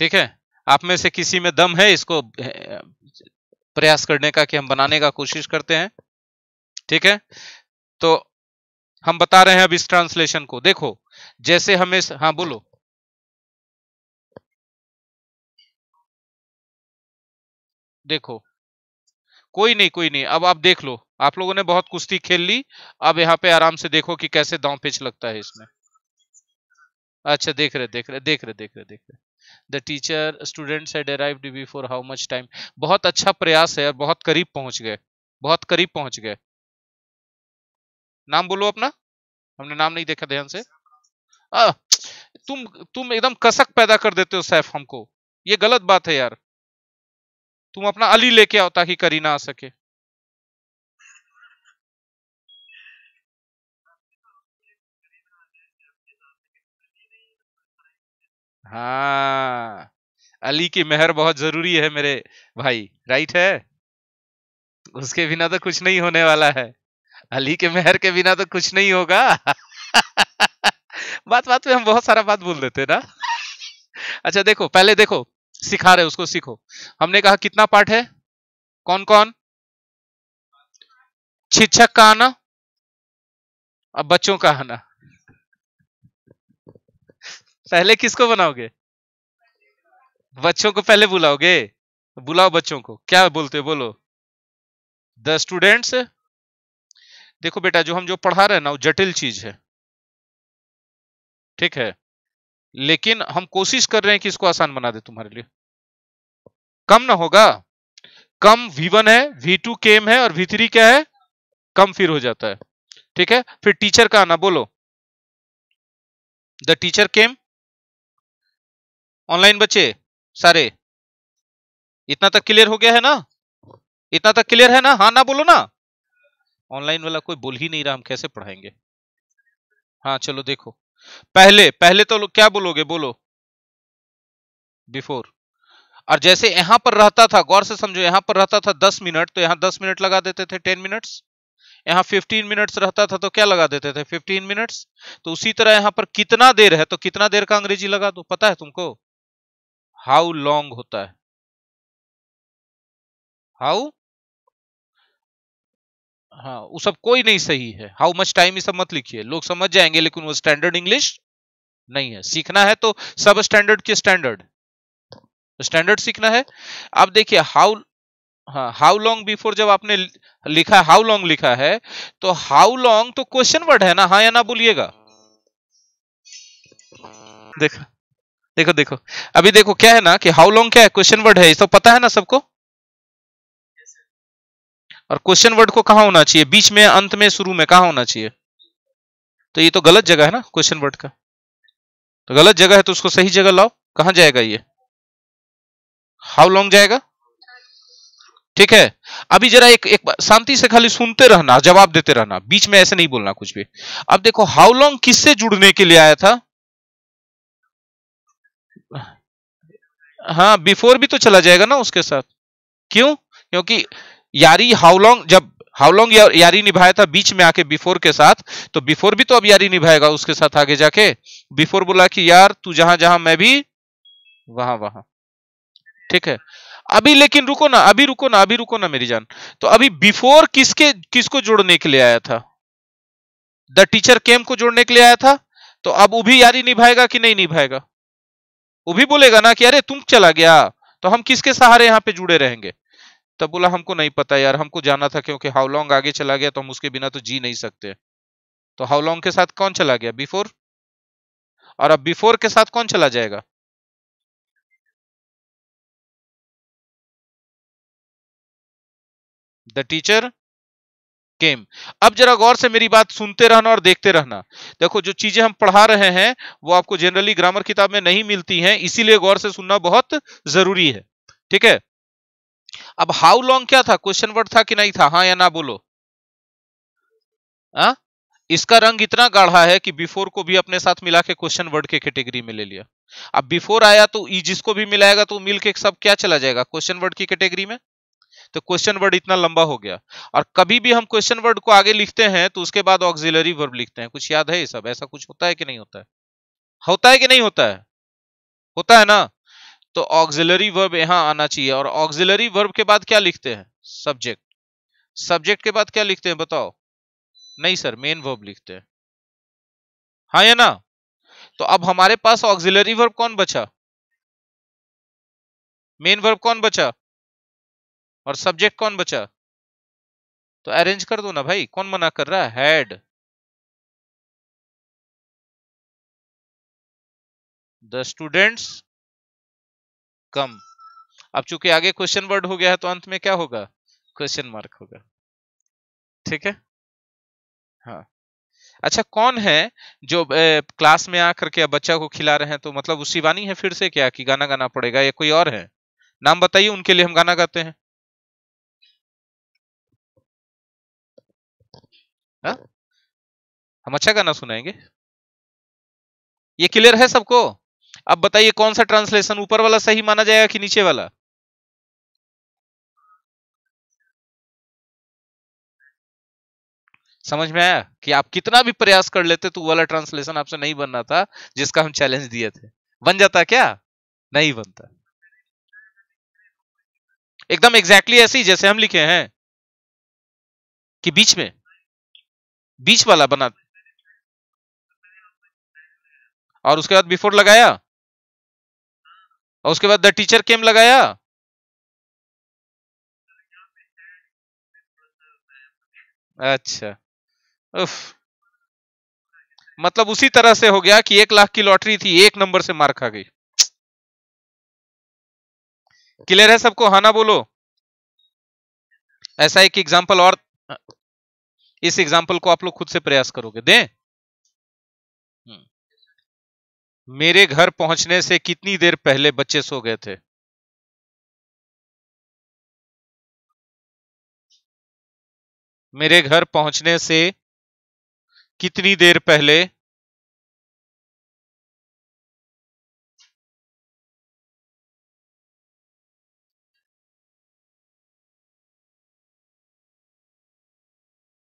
ठीक है? आप में से किसी में दम है इसको प्रयास करने का कि हम बनाने का कोशिश करते हैं? ठीक है? तो हम बता रहे हैं अब इस ट्रांसलेशन को। देखो, जैसे हमें हाँ बोलो। देखो, कोई नहीं कोई नहीं। अब आप देख लो। आप लोगों ने बहुत कुश्ती खेल ली। अब यहाँ पे आराम से देखो कि कैसे दांव पेच लगता है इसमें। अच्छा देख रहे देख रहे देख रहे देख रहे देख रहे। The teacher students had arrived before how much time बहुत अच्छा प्रयास है और बहुत करीब पहुँच गए बहुत करीब पहुँच गए। नाम बोलो अपना। हमने नाम नहीं देखा ध्यान से। आ, तुम तुम एकदम कसक पैदा कर देते हो सैफ हमको। ये गलत बात है यार। तुम अपना अली लेके आओ ताकि करीना आ सके। हाँ अली की मेहर बहुत ज़रूरी है मेरे भाई राइट है? उसके बिना तो कुछ नहीं होने वाला है। अली के मेहर के बिना तो कुछ नहीं होगा। *laughs* बात बात में हम बहुत सारा बात बोल देते ना। अच्छा देखो, पहले देखो, सिखा रहे उसको, सीखो। हमने कहा कितना पार्ट है? कौन कौन शिक्षक का आना, अब बच्चों का आना। पहले किसको बनाओगे? बच्चों को पहले बुलाओगे? बुलाओ बच्चों को। क्या बोलते हो? बोलो। द स्टूडेंट्स देखो बेटा, जो हम जो पढ़ा रहे हैं ना, वो जटिल चीज़ है। ठीक है? लेकिन हम कोशिश कर रहे हैं कि इसको आसान बना दे तुम्हारे लिए। कम ना होगा। कम V1 है V2 केम है और V3 क्या है? कम फिर हो जाता है। ठीक है? फिर टीचर का आना, बोलो। द टीचर केम ऑनलाइन बच्चे, सारे। इतना तक क्लियर हो गया है ना? इतना तक क्लियर है ना? हाँ ना बोलो ना। ऑनलाइन वाला कोई बोल ही नहीं रहा, हम कैसे पढ़ाएँगे? हाँ चलो देखो। पहले पहले तो क्या बोलोगे? बोलो। बिफोर और जैसे यहाँ पर रहता था, गौर से समझो, यहाँ पर रहता था दस मिनट तो यहाँ दस मिनट लगा देते थे टेन मिनट्स। यहाँ फिफ्टीन मिनट्स रहता था तो क्या लगा देते थे? Fifteen minutes. तो उसी तरह यहाँ पर कितना देर है तो कितना देर का अंग्रेज़ी लगा दो? पता है तुमको? हाउ लॉन्ग होता है। हाउ? हाँ वो सब कोई नहीं सही है। हाउ मच टाइम ये सब मत लिखिए। लोग समझ जाएँगे लेकिन वो स्टैंडर्ड इंग्लिश नहीं है। सीखना है तो सब स्टैंडर्ड के स्टैंडर्ड। स्टैंडर्ड सीखना है। अब देखिए, हाउ हाँ हाउ लॉन्ग बिफोर जब आपने लिखा हाउ लॉन्ग लिखा है तो हाउ लॉन्ग तो क्वेश्चन वर्ड है ना? हाँ या ना बोलिएगा? देखो। देखो देखो। अभी देखो, क्या है ना कि हाउ लॉन्ग क्या है? क्वेश्चन वर्ड है तो पता है ना सबको? और क्वेश्चन वर्ड को कहा होना चाहिए? बीच में, अंत में, शुरू में कहा होना चाहिए? तो ये तो गलत जगह है ना क्वेश्चन वर्ड का। तो गलत जगह है तो उसको सही जगह लाओ। कहाँ जाएगा ये? हाउ लॉन्ग जाएगा? ठीक है। अभी जरा एक एक शांति से खाली सुनते रहना, जवाब देते रहना, बीच में ऐसे नहीं बोलना कुछ भी। अब देखो हाउ लॉन्ग किससे जुड़ने के लिए आया था? हाँ बिफोर भी तो चला जाएगा ना उसके साथ। क्यों? क्योंकि यारी हाउ लॉन्ग जब हाउ लॉन्ग यारी निभाया था बीच में आके बिफोर के साथ तो बिफोर भी तो अब यारी निभाएगा उसके साथ आगे जाके। बिफोर बोला कि, यार, तू जहाँ जहाँ, मैं भी वहाँ वहाँ। ठीक है? अभी लेकिन रुको ना, अभी रुको ना, अभी रुको ना मेरी जान। तो अभी बिफोर किसके, किसको जोड़ने के लिए आया था? द टीचर केम को जोड़ने के लिए आया था? तो अब वो भी यारी निभाएगा कि नहीं निभाएगा? वो भी बोलेगा ना कि, अरे, तुम चला गया तो हम किसके सहारे यहाँ पे जुड़े रहेंगे? तब बोला, हमको नहीं पता यार, हमको जाना था क्योंकि हाउ लॉन्ग आगे चला गया तो हम उसके बिना तो जी नहीं सकते। तो हाउ लॉन्ग के साथ कौन चला गया, बिफोर? और अब बिफोर के साथ कौन चला जाएगा? द टीचर केम अब जरा गौर से मेरी बात सुनते रहना और देखते रहना। देखो, जो चीज़ें हम पढ़ा रहे हैं, वो आपको जनरली ग्रामर किताब में नहीं मिलती हैं, इसीलिए गौर से सुनना बहुत ज़रूरी है। ठीक है? अब हाउ लॉन्ग क्या था? क्वेश्चन वर्ड था कि नहीं था? हाँ या ना बोलो? आ? हाँ? इसका रंग इतना गाढ़ा है कि बिफोर को भी अपने साथ मिला के क्वेश्चन वर्ड के कैटेगरी में ले लिया। अब बिफोर आया तो ई जिसको भी मिलाएगा तो मिल के सब क्या चला जाएगा? क्वेश्चन वर्ड की कैटेगरी में? तो क्वेश्चन वर्ड इतना लंबा हो गया। और कभी भी हम क्वेश्चन वर्ड को आगे लिखते हैं तो उसके बाद ऑक्सिलरी वर्ब लिखते हैं। कुछ याद है ये सब? ऐसा कुछ होता है कि नहीं होता है? होता है कि नहीं होता है? होता है ना? तो ऑक्सिलरी वर्ब यहाँ आना चाहिए। और ऑक्सिलरी वर्ब के बाद क्या लिखते हैं? सब्जेक्ट सब्जेक्ट के बाद क्या लिखते हैं बताओ? नहीं सर मेन वर्ब लिखते हैं। हाँ या ना? तो अब हमारे पास ऑक्सिलरी वर्ब कौन बचा? मेन वर्ब कौन बचा? और सब्जेक्ट कौन बचा? तो अरेंज कर दो ना भाई कौन मना कर रहा है? हेड द स्टूडेंट्स कम अब चूँकि आगे क्वेश्चन वर्ड हो गया है तो अंत में क्या होगा? क्वेश्चन मार्क होगा। ठीक है? हाँ। अच्छा कौन है जो ए, क्लास में आकर के बच्चा को खिला रहे हैं? तो मतलब उसी वानी है फिर से क्या कि गाना गाना पड़ेगा? या कोई और है? नाम बताइए उनके लिए हम गाना गाते हैं। हा? हम अच्छा गाना सुनाएँगे। ये क्लियर है सबको? अब बताइए कौन सा ट्रांसलेशन ऊपर वाला सही माना जाएगा कि नीचे वाला? समझ में आया कि आप कितना भी प्रयास कर लेते तो वाला ट्रांसलेशन आपसे नहीं बनना था, जिसका हम चैलेंज दिए थे। बन जाता क्या? नहीं बनता। एकदम एग्जैक्टली exactly ऐसे जैसे हम लिखे हैं कि बीच में। बीच वाला बना। और उसके बाद बिफोर लगाया। और उसके बाद द टीचर केम लगाया। अच्छा। उफ। मतलब उसी तरह से हो गया कि एक लाख की लॉटरी थी, एक नंबर से मार खा गई। क्लियर है सबको? हाना बोलो? ऐसा एक एग्जांपल और इस एग्ज़ाम्पल को आप लोग खुद से प्रयास करोगे। दें? हम्म। मेरे घर पहुँचने से कितनी देर पहले बच्चे सो गए थे? मेरे घर पहुँचने से कितनी देर पहले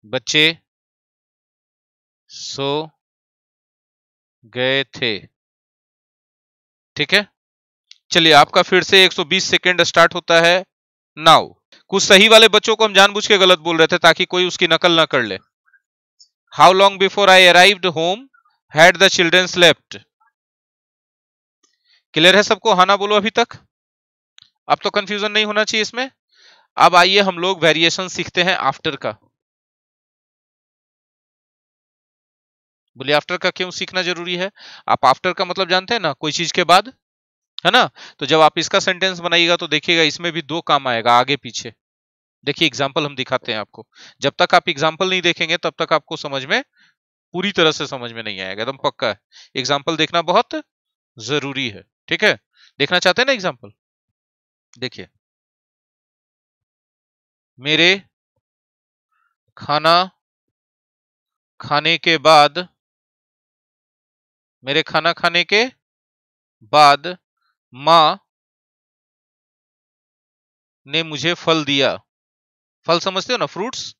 बच्चे सो गए थे। ठीक है? चलिए, आपका फिर से 120 सेकेंड स्टार्ट होता है। नाउ, कुछ सही वाले बच्चों को हम जानबूझ के गलत बोल रहे थे ताकि कोई उसकी नकल ना कर ले। How long before I arrived home had the children slept clear है सबको? हाँ ना बोलो अभी तक। अब तो कंफ्यूजन नहीं होना चाहिए इसमें। अब आइए हम लोग वेरिएशन सीखते हैं आफ्टर का। बोलिए आफ्टर का क्यों सीखना ज़रूरी है? आप आफ्टर का मतलब जानते हैं ना, कोई चीज़ के बाद? है ना? तो जब आप इसका सेंटेंस बनाइएगा तो देखिएगा इसमें भी दो काम आएगा, आगे पीछे। देखिए एग्ज़ाम्पल हम दिखाते हैं आपको। जब तक आप एग्ज़ाम्पल नहीं देखेंगे, तब तक आपको समझ में, पूरी तरह से समझ में नहीं आएगा। एकदम पक्का है। एग्ज़ाम्पल देखना बहुत ज़रूरी है। ठीक है? देखना चाहते हैं ना एग्ज़ाम्पल देखिए। मेरे खाना खाने के बाद मेरे खाना खाने के बाद माँ ने मुझे फल दिया। फल समझते हो ना, फ्रूट्स?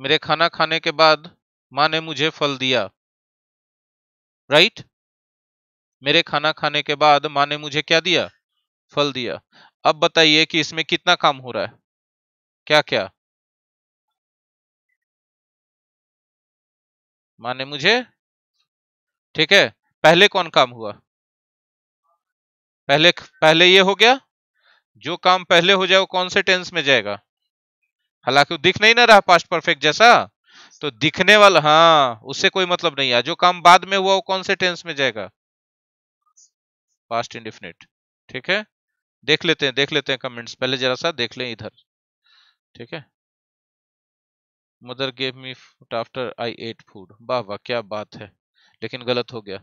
मेरे खाना खाने के बाद माँ ने मुझे फल दिया। राइट? right? मेरे खाना खाने के बाद माँ ने मुझे क्या दिया? फल दिया। अब बताइए कि इसमें कितना काम हो रहा है? क्या क्या माँ ने मुझे ठीक है? पहले कौन काम हुआ? पहले पहले ये हो गया, जो काम पहले हो जाए वो कौन से टेंस में जाएगा? हालाँकि दिख नहीं ना रहा पास्ट परफेक्ट जैसा तो दिखने वाला हाँ उससे कोई मतलब नहीं है। जो काम बाद में हुआ वो कौन से टेंस में जाएगा? पास्ट इंडिफिनिट ठीक है? देख लेते हैं, देख लेते हैं कमेंट्स पहले जरा सा देख लें इधर, ठीक है? Mother gave me food after I ate food वाह वाह, क्या बात है। लेकिन गलत हो गया।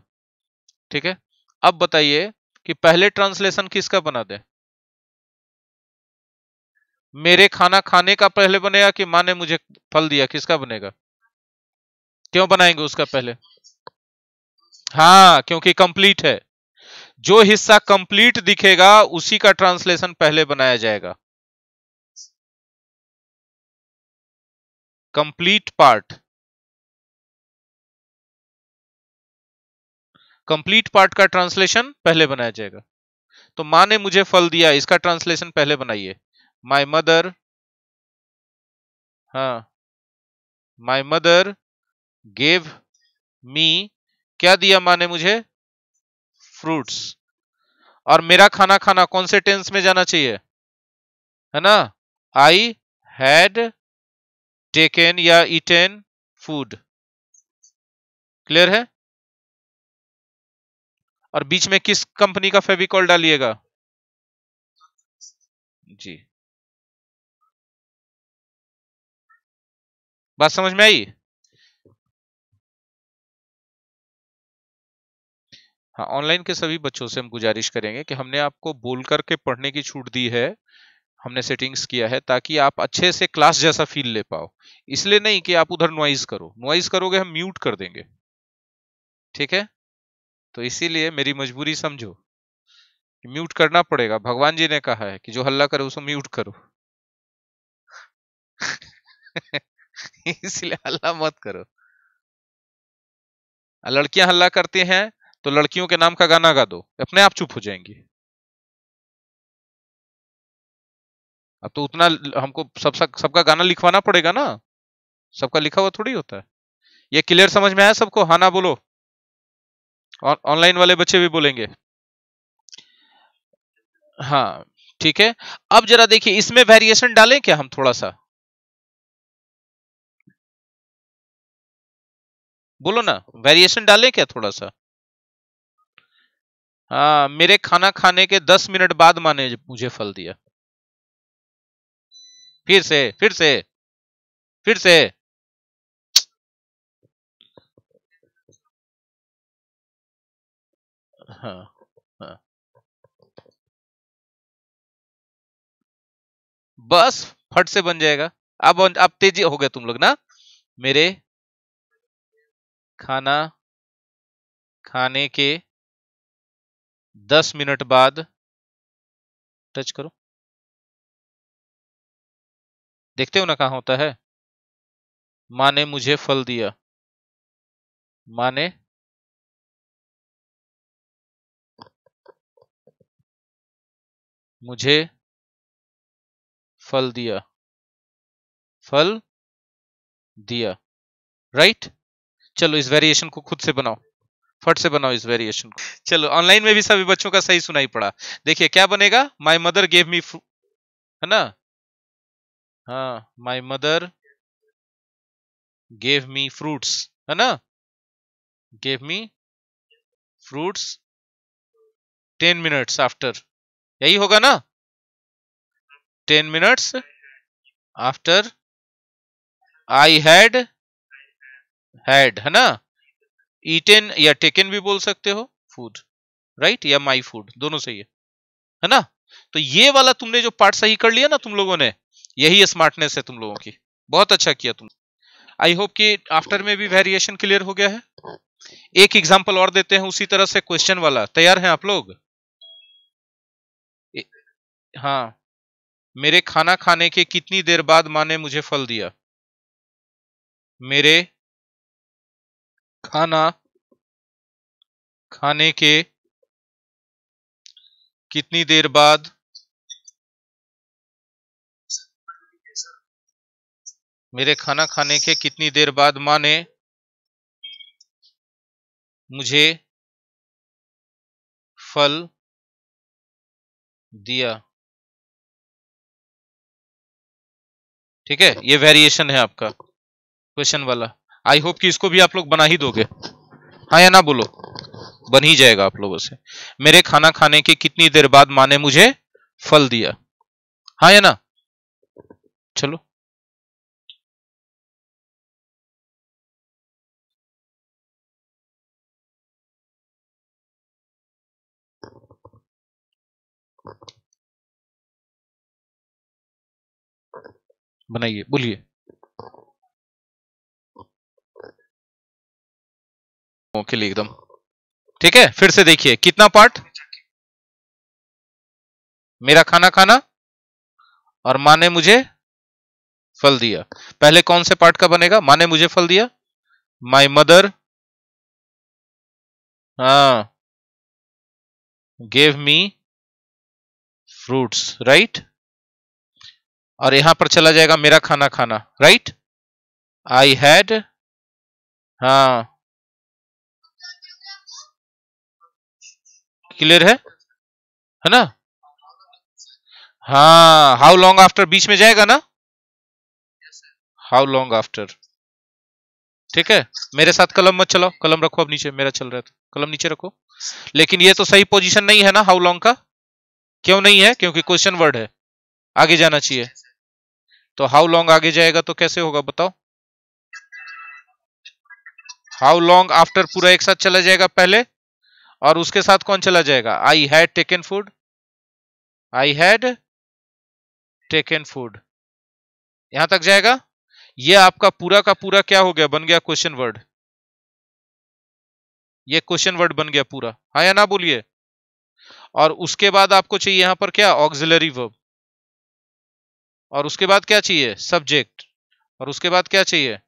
ठीक है? अब बताइए कि पहले ट्रांसलेशन किसका बना दे? मेरे खाना खाने का पहले बनेगा कि माँ ने मुझे फल दिया? किसका बनेगा? क्यों बनाएँगे उसका पहले? हाँ क्योंकि कंप्लीट है। जो हिस्सा कंप्लीट दिखेगा, उसी का ट्रांसलेशन पहले बनाया जाएगा। कंप्लीट पार्ट कंप्लीट पार्ट का ट्रांसलेशन पहले बनाया जाएगा। तो माँ ने मुझे फल दिया, इसका ट्रांसलेशन पहले बनाइए। माई मदर हाँ माई मदर गेव मी क्या दिया माँ ने मुझे? फ्रूट्स और मेरा खाना खाना कौन से टेंस में जाना चाहिए? है ना? आई हैड टेकन या इटेन फ़ूड क्लियर है? और बीच में किस कंपनी का फेविकॉल डालिएगा? जी। बात समझ में आई? हाँ ऑनलाइन के सभी बच्चों से हम गुजारिश करेंगे कि हमने आपको बोल करके पढ़ने की छूट दी है, हमने सेटिंग्स किया है, ताकि आप अच्छे से क्लास जैसा फील ले पाओ। इसलिए नहीं कि आप उधर नॉइज़ करो, नॉइज़ करोगे हम म्यूट कर देंगे। ठीक है? तो इसीलिए मेरी मजबूरी समझो म्यूट करना पड़ेगा। भगवान जी ने कहा है कि जो हल्ला करे उसको म्यूट करो। *laughs* इसलिए हल्ला मत करो। लड़कियाँ हल्ला करती हैं तो लड़कियों के नाम का गाना गा दो। अपने आप चुप हो जाएँगी। अब तो उतना हमको सब सबका गाना लिखवाना पड़ेगा ना। सबका लिखा हुआ थोड़ी होता है। ये क्लियर समझ में आया सबको? हाँ ना बोलो। ऑनलाइन वाले बच्चे भी बोलेंगे। हाँ ठीक है। अब जरा देखिए, इसमें वेरिएशन डालें क्या हम थोड़ा सा? बोलो ना वेरिएशन डालें क्या थोड़ा सा? हाँ मेरे खाना खाने के दस मिनट बाद माँ ने मुझे फल दिया। फिर से फिर से फिर से। हाँ हाँ। बस, फट से बन जाएगा। अब अब तेज़ी, हो गया तुम लोग ना? मेरे खाना खाने के दस मिनट बाद टच करो। देखते हो ना कहा होता है? माँ ने मुझे फल दिया। माँ ने मुझे फल दिया। फल दिया। राइट चलो इस वेरिएशन को खुद से बनाओ। फट से बनाओ इस वेरिएशन को। चलो ऑनलाइन में भी सभी बच्चों का सही सुनाई पड़ा। देखिए, क्या बनेगा? माई मदर गेव मी है ना? हाँ my mother gave me fruits है ना? Gave me fruits ten minutes after यही होगा ना? Ten minutes after I had had है ना? ईटेन या टेकन भी बोल सकते हो फ़ूड राइट या माई फ़ूड दोनों सही है है ना? तो ये वाला तुमने जो पार्ट सही कर लिया ना तुम लोगों ने, यही स्मार्टनेस है तुम लोगों की। बहुत अच्छा किया तुम। आई होप कि आफ्टर में भी वेरिएशन क्लियर हो गया है। एक एग्ज़ाम्पल और देते हैं उसी तरह से क्वेश्चन वाला। तैयार हैं आप लोग? हाँ मेरे खाना खाने के कितनी देर बाद माँ ने मुझे फल दिया? मेरे खाना खाने के कितनी देर बाद मेरे खाना खाने के कितनी देर बाद माँ ने मुझे फल दिया? ठीक है? ये वेरिएशन है आपका। क्वेश्चन वाला। आई होप कि इसको भी आप लोग बना ही दोगे। हाँ या ना बोलो? बन ही जाएगा आप लोगों से। मेरे खाना खाने के कितनी देर बाद माँ ने मुझे फल दिया। हाँ या ना? चलो। बनाइए, बोलिए। के लिए एकदम। ठीक है, फिर से देखिए, कितना पार्ट मेरा खाना खाना? और माँ ने मुझे फल दिया। पहले कौन से पार्ट का बनेगा? माँ ने मुझे फल दिया। माई मदर हाँ गेव मी फ्रूट्स राइट और यहाँ पर चला जाएगा मेरा खाना खाना राइट आई हैड हाँ। क्लियर है? है ना? हाँ हाउ लॉन्ग आफ्टर बीच में जाएगा ना? हाउ लॉन्ग आफ्टर ठीक है? मेरे साथ कलम मत चलाओ। कलम रखो अब नीचे, मेरा चल रहा है तो। कलम नीचे रखो। लेकिन ये तो सही पोजीशन नहीं है ना हाउ लॉन्ग का? क्यों नहीं है? क्योंकि क्वेश्चन वर्ड है। आगे जाना चाहिए। तो हाउ लॉन्ग आगे जाएगा तो कैसे होगा बताओ? हाउ लॉन्ग आफ्टर पूरा एक साथ चला जाएगा पहले? और उसके साथ कौन चला जाएगा? I had taken food I had taken food यहाँ तक जाएगा? ये आपका पूरा का पूरा क्या हो गया? बन गया क्वेश्चन वर्ड ये क्वेश्चन वर्ड बन गया पूरा। हाँ या ना बोलिए? और उसके बाद आपको चाहिए यहाँ पर क्या? ऑक्सिलरी वर्ब और उसके बाद क्या चाहिए? सब्जेक्ट और उसके बाद क्या चाहिए?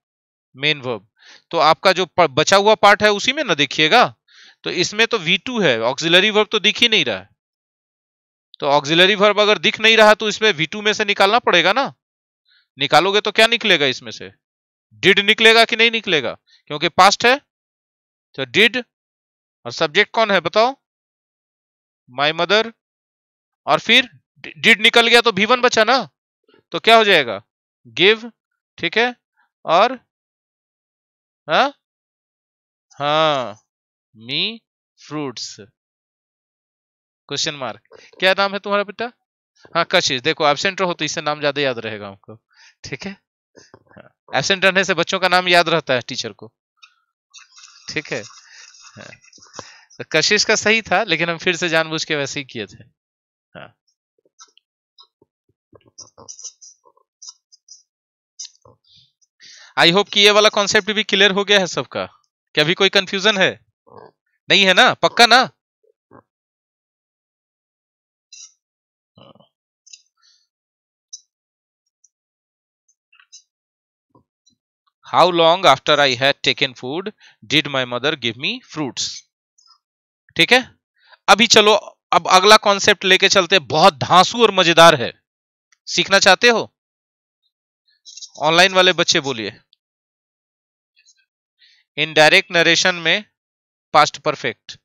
मेन वर्ब तो आपका जो बचा हुआ पार्ट है उसी में ना देखिएगा। तो इसमें तो V2 है। ऑक्सिलरी वर्ब तो दिख ही नहीं रहा है। तो ऑक्सिलरी वर्ब अगर दिख नहीं रहा तो इसमें V2 में से निकालना पड़ेगा ना। निकालोगे तो क्या निकलेगा इसमें से? डिड निकलेगा कि नहीं निकलेगा? क्योंकि पास्ट है। तो डिड और सब्जेक्ट कौन है बताओ? माई मदर और फिर डिड निकल गया तो भी वन बचा ना। तो क्या हो जाएगा? गिव ठीक है? और हा? हाँ मी फ्रूट्स क्वेश्चन मार्क क्या नाम है तुम्हारा बेटा? हाँ कशिश देखो एबसेंट रहो तो इससे नाम ज़्यादा याद रहेगा हमको ठीक है? एबसेंट हाँ, रहने से बच्चों का नाम याद रहता है टीचर को ठीक है? हाँ, तो कशिश का सही था लेकिन हम फिर से जानबूझ के वैसे ही किए थे हाँ। आई होप कि ये वाला कॉन्सेप्ट भी क्लियर हो गया है सबका। क्या भी कोई कंफ्यूजन है? नहीं है ना? पक्का ना? How long after I had taken food did my mother give me fruits ठीक है? अभी चलो, अब अगला कॉन्सेप्ट लेके चलते बहुत धांसू और मज़ेदार है। सीखना चाहते हो? ऑनलाइन वाले बच्चे बोलिए। इनडायरेक्ट नरेशन में पास्ट परफेक्ट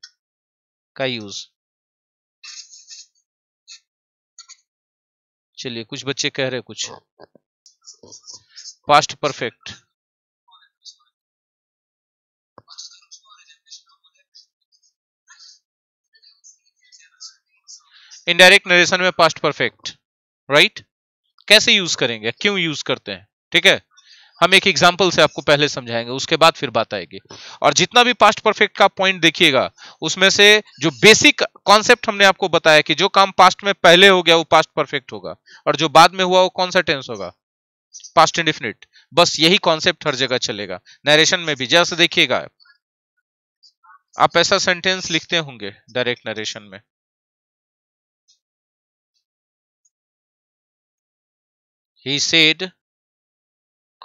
का यूज़ चलिए, कुछ बच्चे कह रहे कुछ। पास्ट परफेक्ट इनडायरेक्ट नरेशन में पास्ट परफेक्ट राइट कैसे यूज़ करेंगे? क्यों यूज़ करते हैं? ठीक है? हम एक एग्ज़ाम्पल से आपको पहले समझाएँगे, उसके बाद फिर बात आएगी। और जितना भी पास्ट परफेक्ट का पॉइंट देखिएगा, उसमें से जो बेसिक कॉन्सेप्ट हमने आपको बताया कि जो काम पास्ट में पहले हो गया, वो पास्ट परफेक्ट होगा। और जो बाद में हुआ, वो कौन सा टेंस होगा? पास्ट इंडिफिनिट बस यही कॉन्सेप्ट हर जगह चलेगा। नरेशन में भी, जैसे देखिएगा, आप ऐसा सेंटेंस लिखते होंगे डायरेक्ट नरेशन में। He said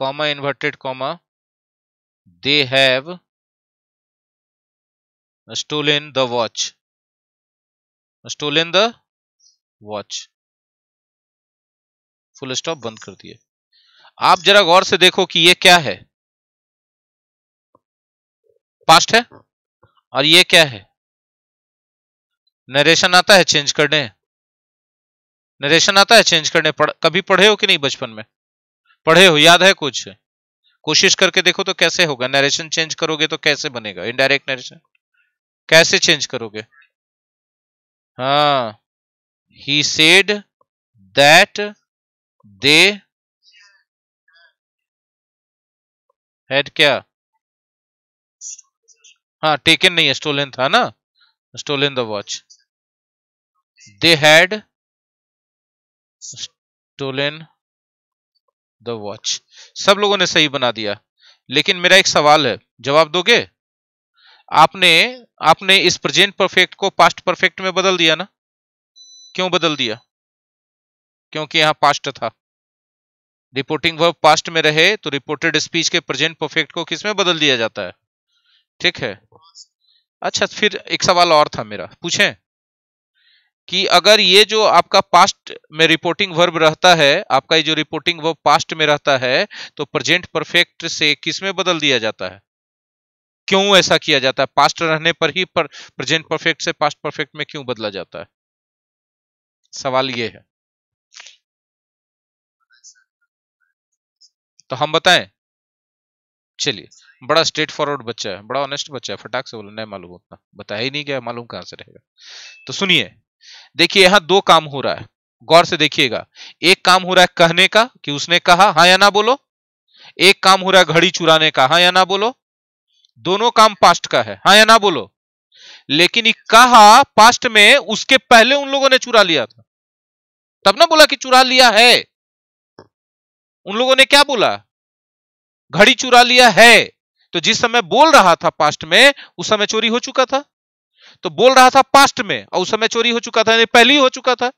comma inverted comma they have stolen the watch. Stolen the watch. Full stop बंद कर दिए। आप जरा गौर से देखो कि ये क्या है। पास्ट है? और ये क्या है? नरेशन आता है चेंज करने। नरेशन आता है चेंज करने। पढ़, कभी पढ़े हो कि नहीं बचपन में? पढ़े हो, याद है कुछ? कोशिश करके देखो तो कैसे होगा। नरेशन चेंज करोगे तो कैसे बनेगा? इनडायरेक्ट नरेशन कैसे चेंज करोगे? हाँ। He said that they had क्या? हाँ टेकन नहीं है स्टोलन था ना? Stolen the watch they had stolen the watch. सब लोगों ने सही बना दिया। लेकिन मेरा एक सवाल है, जवाब दोगे? आपने आपने इस प्रेजेंट परफेक्ट को पास्ट परफेक्ट में बदल दिया ना? क्यों बदल दिया? क्योंकि यहाँ पास्ट था। रिपोर्टिंग वर्ब पास्ट में रहे तो रिपोर्टेड स्पीच के प्रेजेंट परफेक्ट को किसमें बदल दिया जाता है? ठीक है। अच्छा फिर एक सवाल और था मेरा। पूछें। कि अगर ये जो आपका पास्ट में रिपोर्टिंग वर्ब रहता है, आपका ये जो रिपोर्टिंग वर्ब पास्ट में रहता है तो प्रेजेंट परफेक्ट से किसमें बदल दिया जाता है? क्यों ऐसा किया जाता है? पास्ट रहने पर ही पर प्रेजेंट परफेक्ट से पास्ट परफेक्ट में क्यों बदला जाता है? सवाल ये है। तो हम बताएँ? चलिए, बड़ा स्ट्रेट फॉरवर्ड बच्चा है, बड़ा ऑनेस्ट बच्चा है, फटाक से बोलो, नहीं मालूम उतना बताया ही नहीं गया, मालूम कहाँ से रहेगा। तो सुनिए देखिए, यहाँ दो काम हो रहा है। गौर से देखिएगा। एक काम हो रहा है कहने का कि उसने कहा हाँ या ना बोलो? एक काम हो रहा है घड़ी चुराने का हाँ या ना बोलो? दोनों काम पास्ट का है हाँ या ना बोलो? लेकिन कहा पास्ट में उसके पहले उन लोगों ने चुरा लिया था। तब ना बोला कि चुरा लिया है। उन लोगों ने क्या बोला? घड़ी चुरा लिया है। तो जिस समय बोल रहा था पास्ट में, उस समय चोरी हो चुका था। तो बोल रहा था पास्ट में, और उस समय चोरी हो चुका था पहले ही हो चुका था।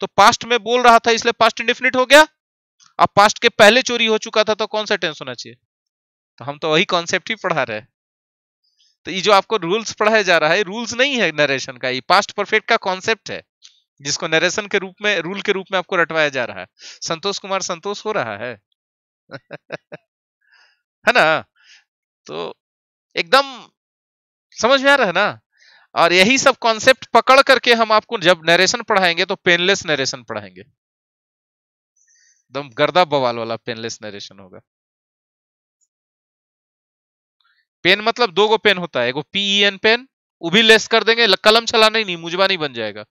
तो पास्ट में बोल रहा था, इसलिए पास्ट इंडिफिनिट हो गया। अब पास्ट के पहले चोरी हो चुका था तो कौन सा टेंस होना चाहिए? तो हम तो वही कॉन्सेप्ट ही पढ़ा रहे तो ये जो आपको रूल्स पढ़ाया जा रहा है रूल्स नहीं है नरेशन का, ये पास्ट परफेक्ट का कॉन्सेप्ट है, जिसको नरेशन के रूप में रूल के रूप में आपको रटवाया जा रहा है। संतोष कुमार, संतोष हो रहा है। *laughs* है ना? तो एकदम समझ में आ रहा है ना? और यही सब कॉन्सेप्ट पकड़ करके हम आपको जब नरेशन पढ़ाएँगे तो पेनलेस नरेशन पढ़ाएँगे। एकदम गर्दा बवाल वाला पेनलेस नरेशन होगा। पेन मतलब दो गो पेन होता है एगो पीई एन पेन वो भी लेस कर देंगे कलम चलाना ही नहीं मुजबा नहीं बन जाएगा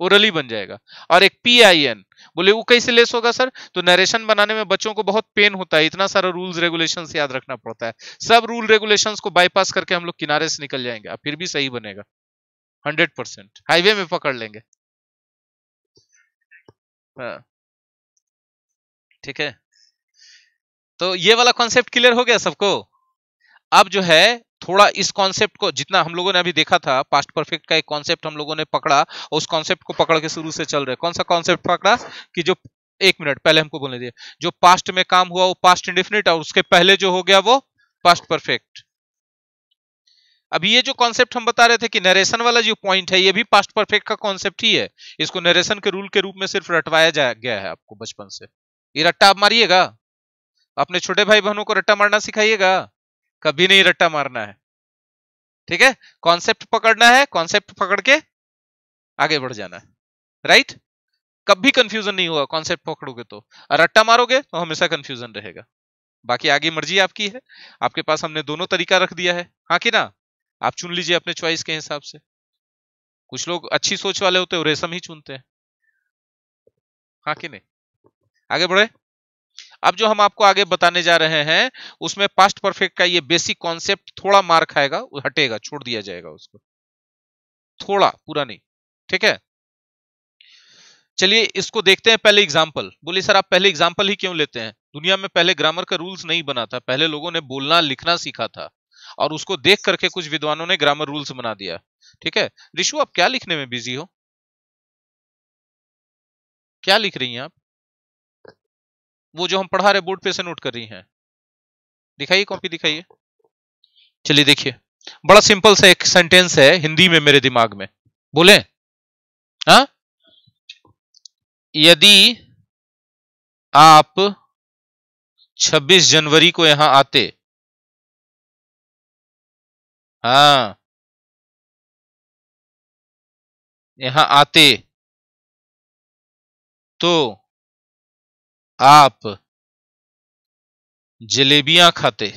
ओरली बन जाएगा। और एक पी आई एन बोले वो कैसे लेस होगा सर? तो नरेशन बनाने में बच्चों को बहुत पेन होता है, इतना सारा रूल्स रेगुलेशंस याद रखना पड़ता है। सब रूल रेगुलेशंस को बाईपास करके हम लोग किनारे से निकल जाएँगे फिर भी सही बनेगा। Hundred percent. हाईवे में पकड़ लेंगे। हाँ। ठीक है। तो ये वाला कॉन्सेप्ट क्लियर हो गया सबको? अब जो है, थोड़ा इस कॉन्सेप्ट को, जितना हम लोगों ने अभी देखा था पास्ट परफेक्ट का एक कॉन्सेप्ट हम लोगों ने पकड़ा और उस कॉन्सेप्ट को पकड़ के शुरू से चल रहे कौन सा कॉन्सेप्ट पकड़ा? कि जो, एक मिनट, पहले हमको बोलने दिए जो पास्ट में काम हुआ, वो पास्ट इंडिफिनिट और उसके पहले जो हो गया वो पास्ट परफेक्ट अभी ये जो कॉन्सेप्ट हम बता रहे थे कि नरेशन वाला जो पॉइंट है, ये भी पास्ट परफेक्ट का कॉन्सेप्ट ही है। इसको नरेशन के रूल के रूप में सिर्फ़ रटवाया जा, गया है आपको बचपन से। ये रट्टा आप मारिएगा। अपने छोटे भाई बहनों को रट्टा मारना सिखाइएगा। कभी नहीं रट्टा मारना है। ठीक है? कॉन्सेप्ट पकड़ना है कॉन्सेप्ट पकड़ के आगे बढ़ जाना है। राइट कभी कंफ्यूजन नहीं होगा कॉन्सेप्ट पकड़ोगे तो। रट्टा मारोगे तो हमेशा कंफ्यूजन रहेगा। बाकी आगे मर्ज़ी आपकी है। आपके पास हमने दोनों तरीका रख दिया है। हाँ कि ना? आप चुन लीजिए अपने चॉइस के हिसाब से। कुछ लोग अच्छी सोच वाले होते हैं रेशम ही चुनते हैं। हाँ कि नहीं? आगे बढ़े। अब जो हम आपको आगे बताने जा रहे हैं, उसमें पास्ट परफेक्ट का ये बेसिक कॉन्सेप्ट थोड़ा मार खाएगा हटेगा, छोड़ दिया जाएगा उसको। थोड़ा, पूरा नहीं। ठीक है? चलिए, इसको देखते हैं पहले एग्ज़ाम्पल बोलिए, सर, आप पहले एग्ज़ाम्पल ही क्यों लेते हैं? दुनिया में पहले ग्रामर का रूल्स नहीं बना था। पहले लोगों ने बोलना, लिखना सीखा था। और उसको देख करके कुछ विद्वानों ने ग्रामर रूल्स बना दिया। ठीक है? रिशु, आप क्या लिखने में बिज़ी हो? क्या लिख रही हैं आप? वो जो हम पढ़ा रहे बोर्ड पे से नोट कर रही हैं। दिखाइए कॉपी दिखाइए। चलिए, देखिए। बड़ा सिंपल सा एक सेंटेंस है हिंदी में मेरे दिमाग में। बोले? हा? यदि आप 26 जनवरी को यहाँ आते हाँ। यहाँ आते। तो आप जलेबियाँ खाते।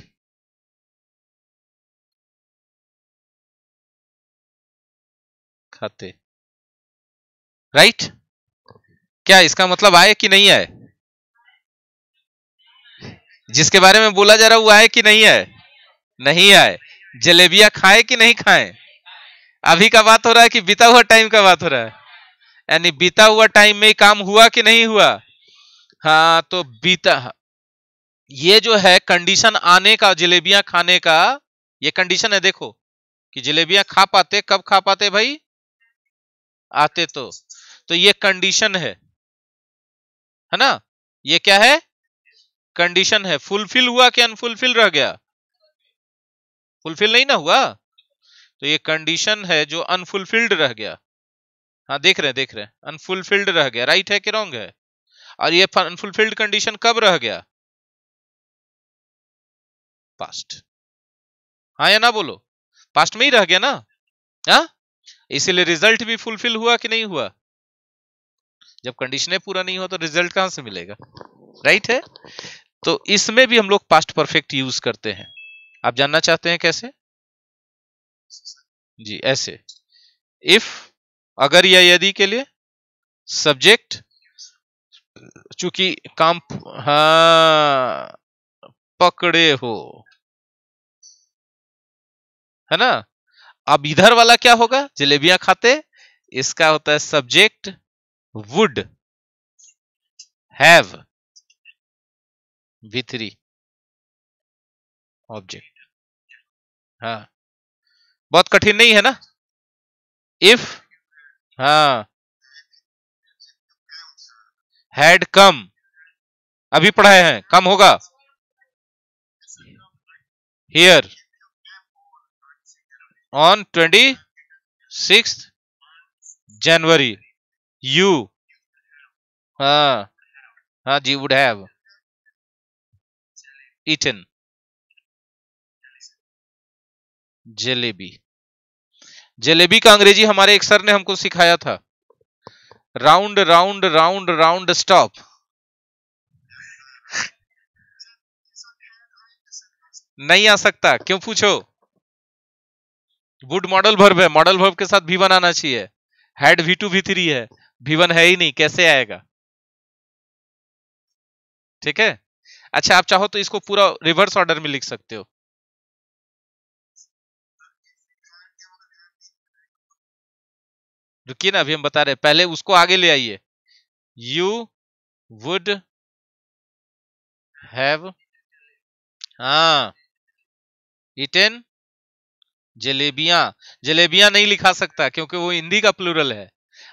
खाते। राइट? क्या इसका मतलब आए कि नहीं आए जिसके बारे में बोला जा रहा है, वो आए कि नहीं आए नहीं आए जलेबियाँ खाए कि नहीं खाए? अभी का बात हो रहा है कि बीता हुआ टाइम का बात हो रहा है। यानी बीता हुआ टाइम में काम हुआ कि नहीं हुआ? हाँ तो बीता, ये जो है कंडीशन आने का, जलेबियाँ खाने का, ये कंडीशन है देखो, कि जलेबियाँ खा पाते, कब खा पाते भाई? आते तो तो ये कंडीशन है। है ना? ये क्या है? कंडीशन है। फुलफिल हुआ कि अनफुलफिल रह गया? फुलफिल नहीं ना हुआ? तो ये कंडीशन है जो अनफुलफिल्ड रह गया। हाँ देख रहे हैं, देख रहे हैं। अनफुलफिल्ड रह गया। राइट है कि रॉन्ग है? और ये अनफुलफिल्ड कंडीशन कब रह गया? पास्ट हाँ या ना बोलो? पास्ट में ही रह गया ना? हाँ? इसीलिए रिज़ल्ट भी फुलफिल हुआ कि नहीं हुआ? जब कंडीशन पूरा नहीं हुआ तो रिज़ल्ट कहाँ से मिलेगा? राइट है? तो इसमें भी हम लोग पास्ट परफेक्ट यूज़ करते हैं। आप जानना चाहते हैं कैसे? जी, ऐसे। इफ़ अगर या यदि के लिए सब्जेक्ट चूँकि काम हाँ पकड़े हो। है ना? अब इधर वाला क्या होगा? जलेबियाँ खाते, इसका होता है subject would have V object. हाँ। बहुत कठिन नहीं है ना? इफ़ हाँ। हैड कम अभी पढ़ाए हैं। कम होगा। Here on twenty six January you हाँ। हाँ जी would have eaten jalebi. Jalebi का अंग्रेज़ी हमारे एक सर ने हमको सिखाया था। Round round round round stop. नहीं आ सकता। क्यों पूछो? वुड मॉडल भर्व है। मॉडल भर्व के साथ भी वन आना चाहिए। Had V two V three है। भी वन है ही नहीं। कैसे आएगा? ठीक है? अच्छा आप चाहो तो इसको पूरा रिवर्स ऑर्डर में लिख सकते हो। रुकिए ना, अभी हम बता रहे हैं, पहले उसको आगे ले आइए। यू वुड हैव हाँ इटेन जलेबियाँ। जलेबियाँ नहीं लिखा सकता, क्योंकि वो हिंदी का प्लूरल है।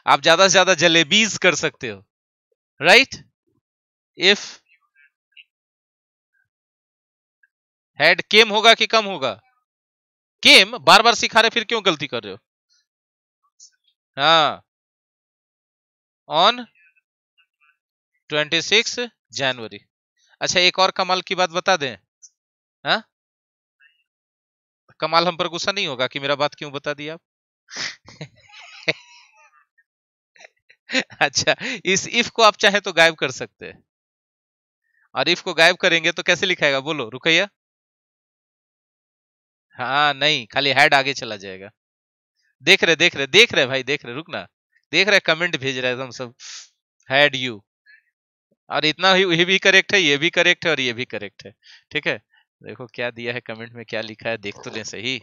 आप ज़्यादा से ज़्यादा जलेबीज कर सकते हो। राइट इफ़ हेड केम होगा कि कम होगा? केम बार बार सिखा रहे फिर क्यों गलती कर रहे हो? हाँ। ऑन ट्वेंटी सिक्स जनवरी अच्छा एक और कमाल की बात बता दें हाँ? कमाल हम पर गुस्सा नहीं होगा कि मेरा बात क्यों बता दिया आप? अच्छा इस इफ़ को आप चाहे तो गायब कर सकते हैं। और इफ़ को गायब करेंगे तो कैसे लिखाएगा? बोलो, रुकैया। हाँ नहीं, खाली हेड आगे चला जाएगा। देख रहे देख रहे देख रहे भाई, देख रहे, रुकना। देख रहे कमेंट भेज रहे हम सब। हैड यू और इतना ही, ये भी करेक्ट है, ये भी करेक्ट है और ये भी करेक्ट है। ठीक है? देखो क्या दिया है कमेंट में, क्या लिखा है, देख तो ले सही।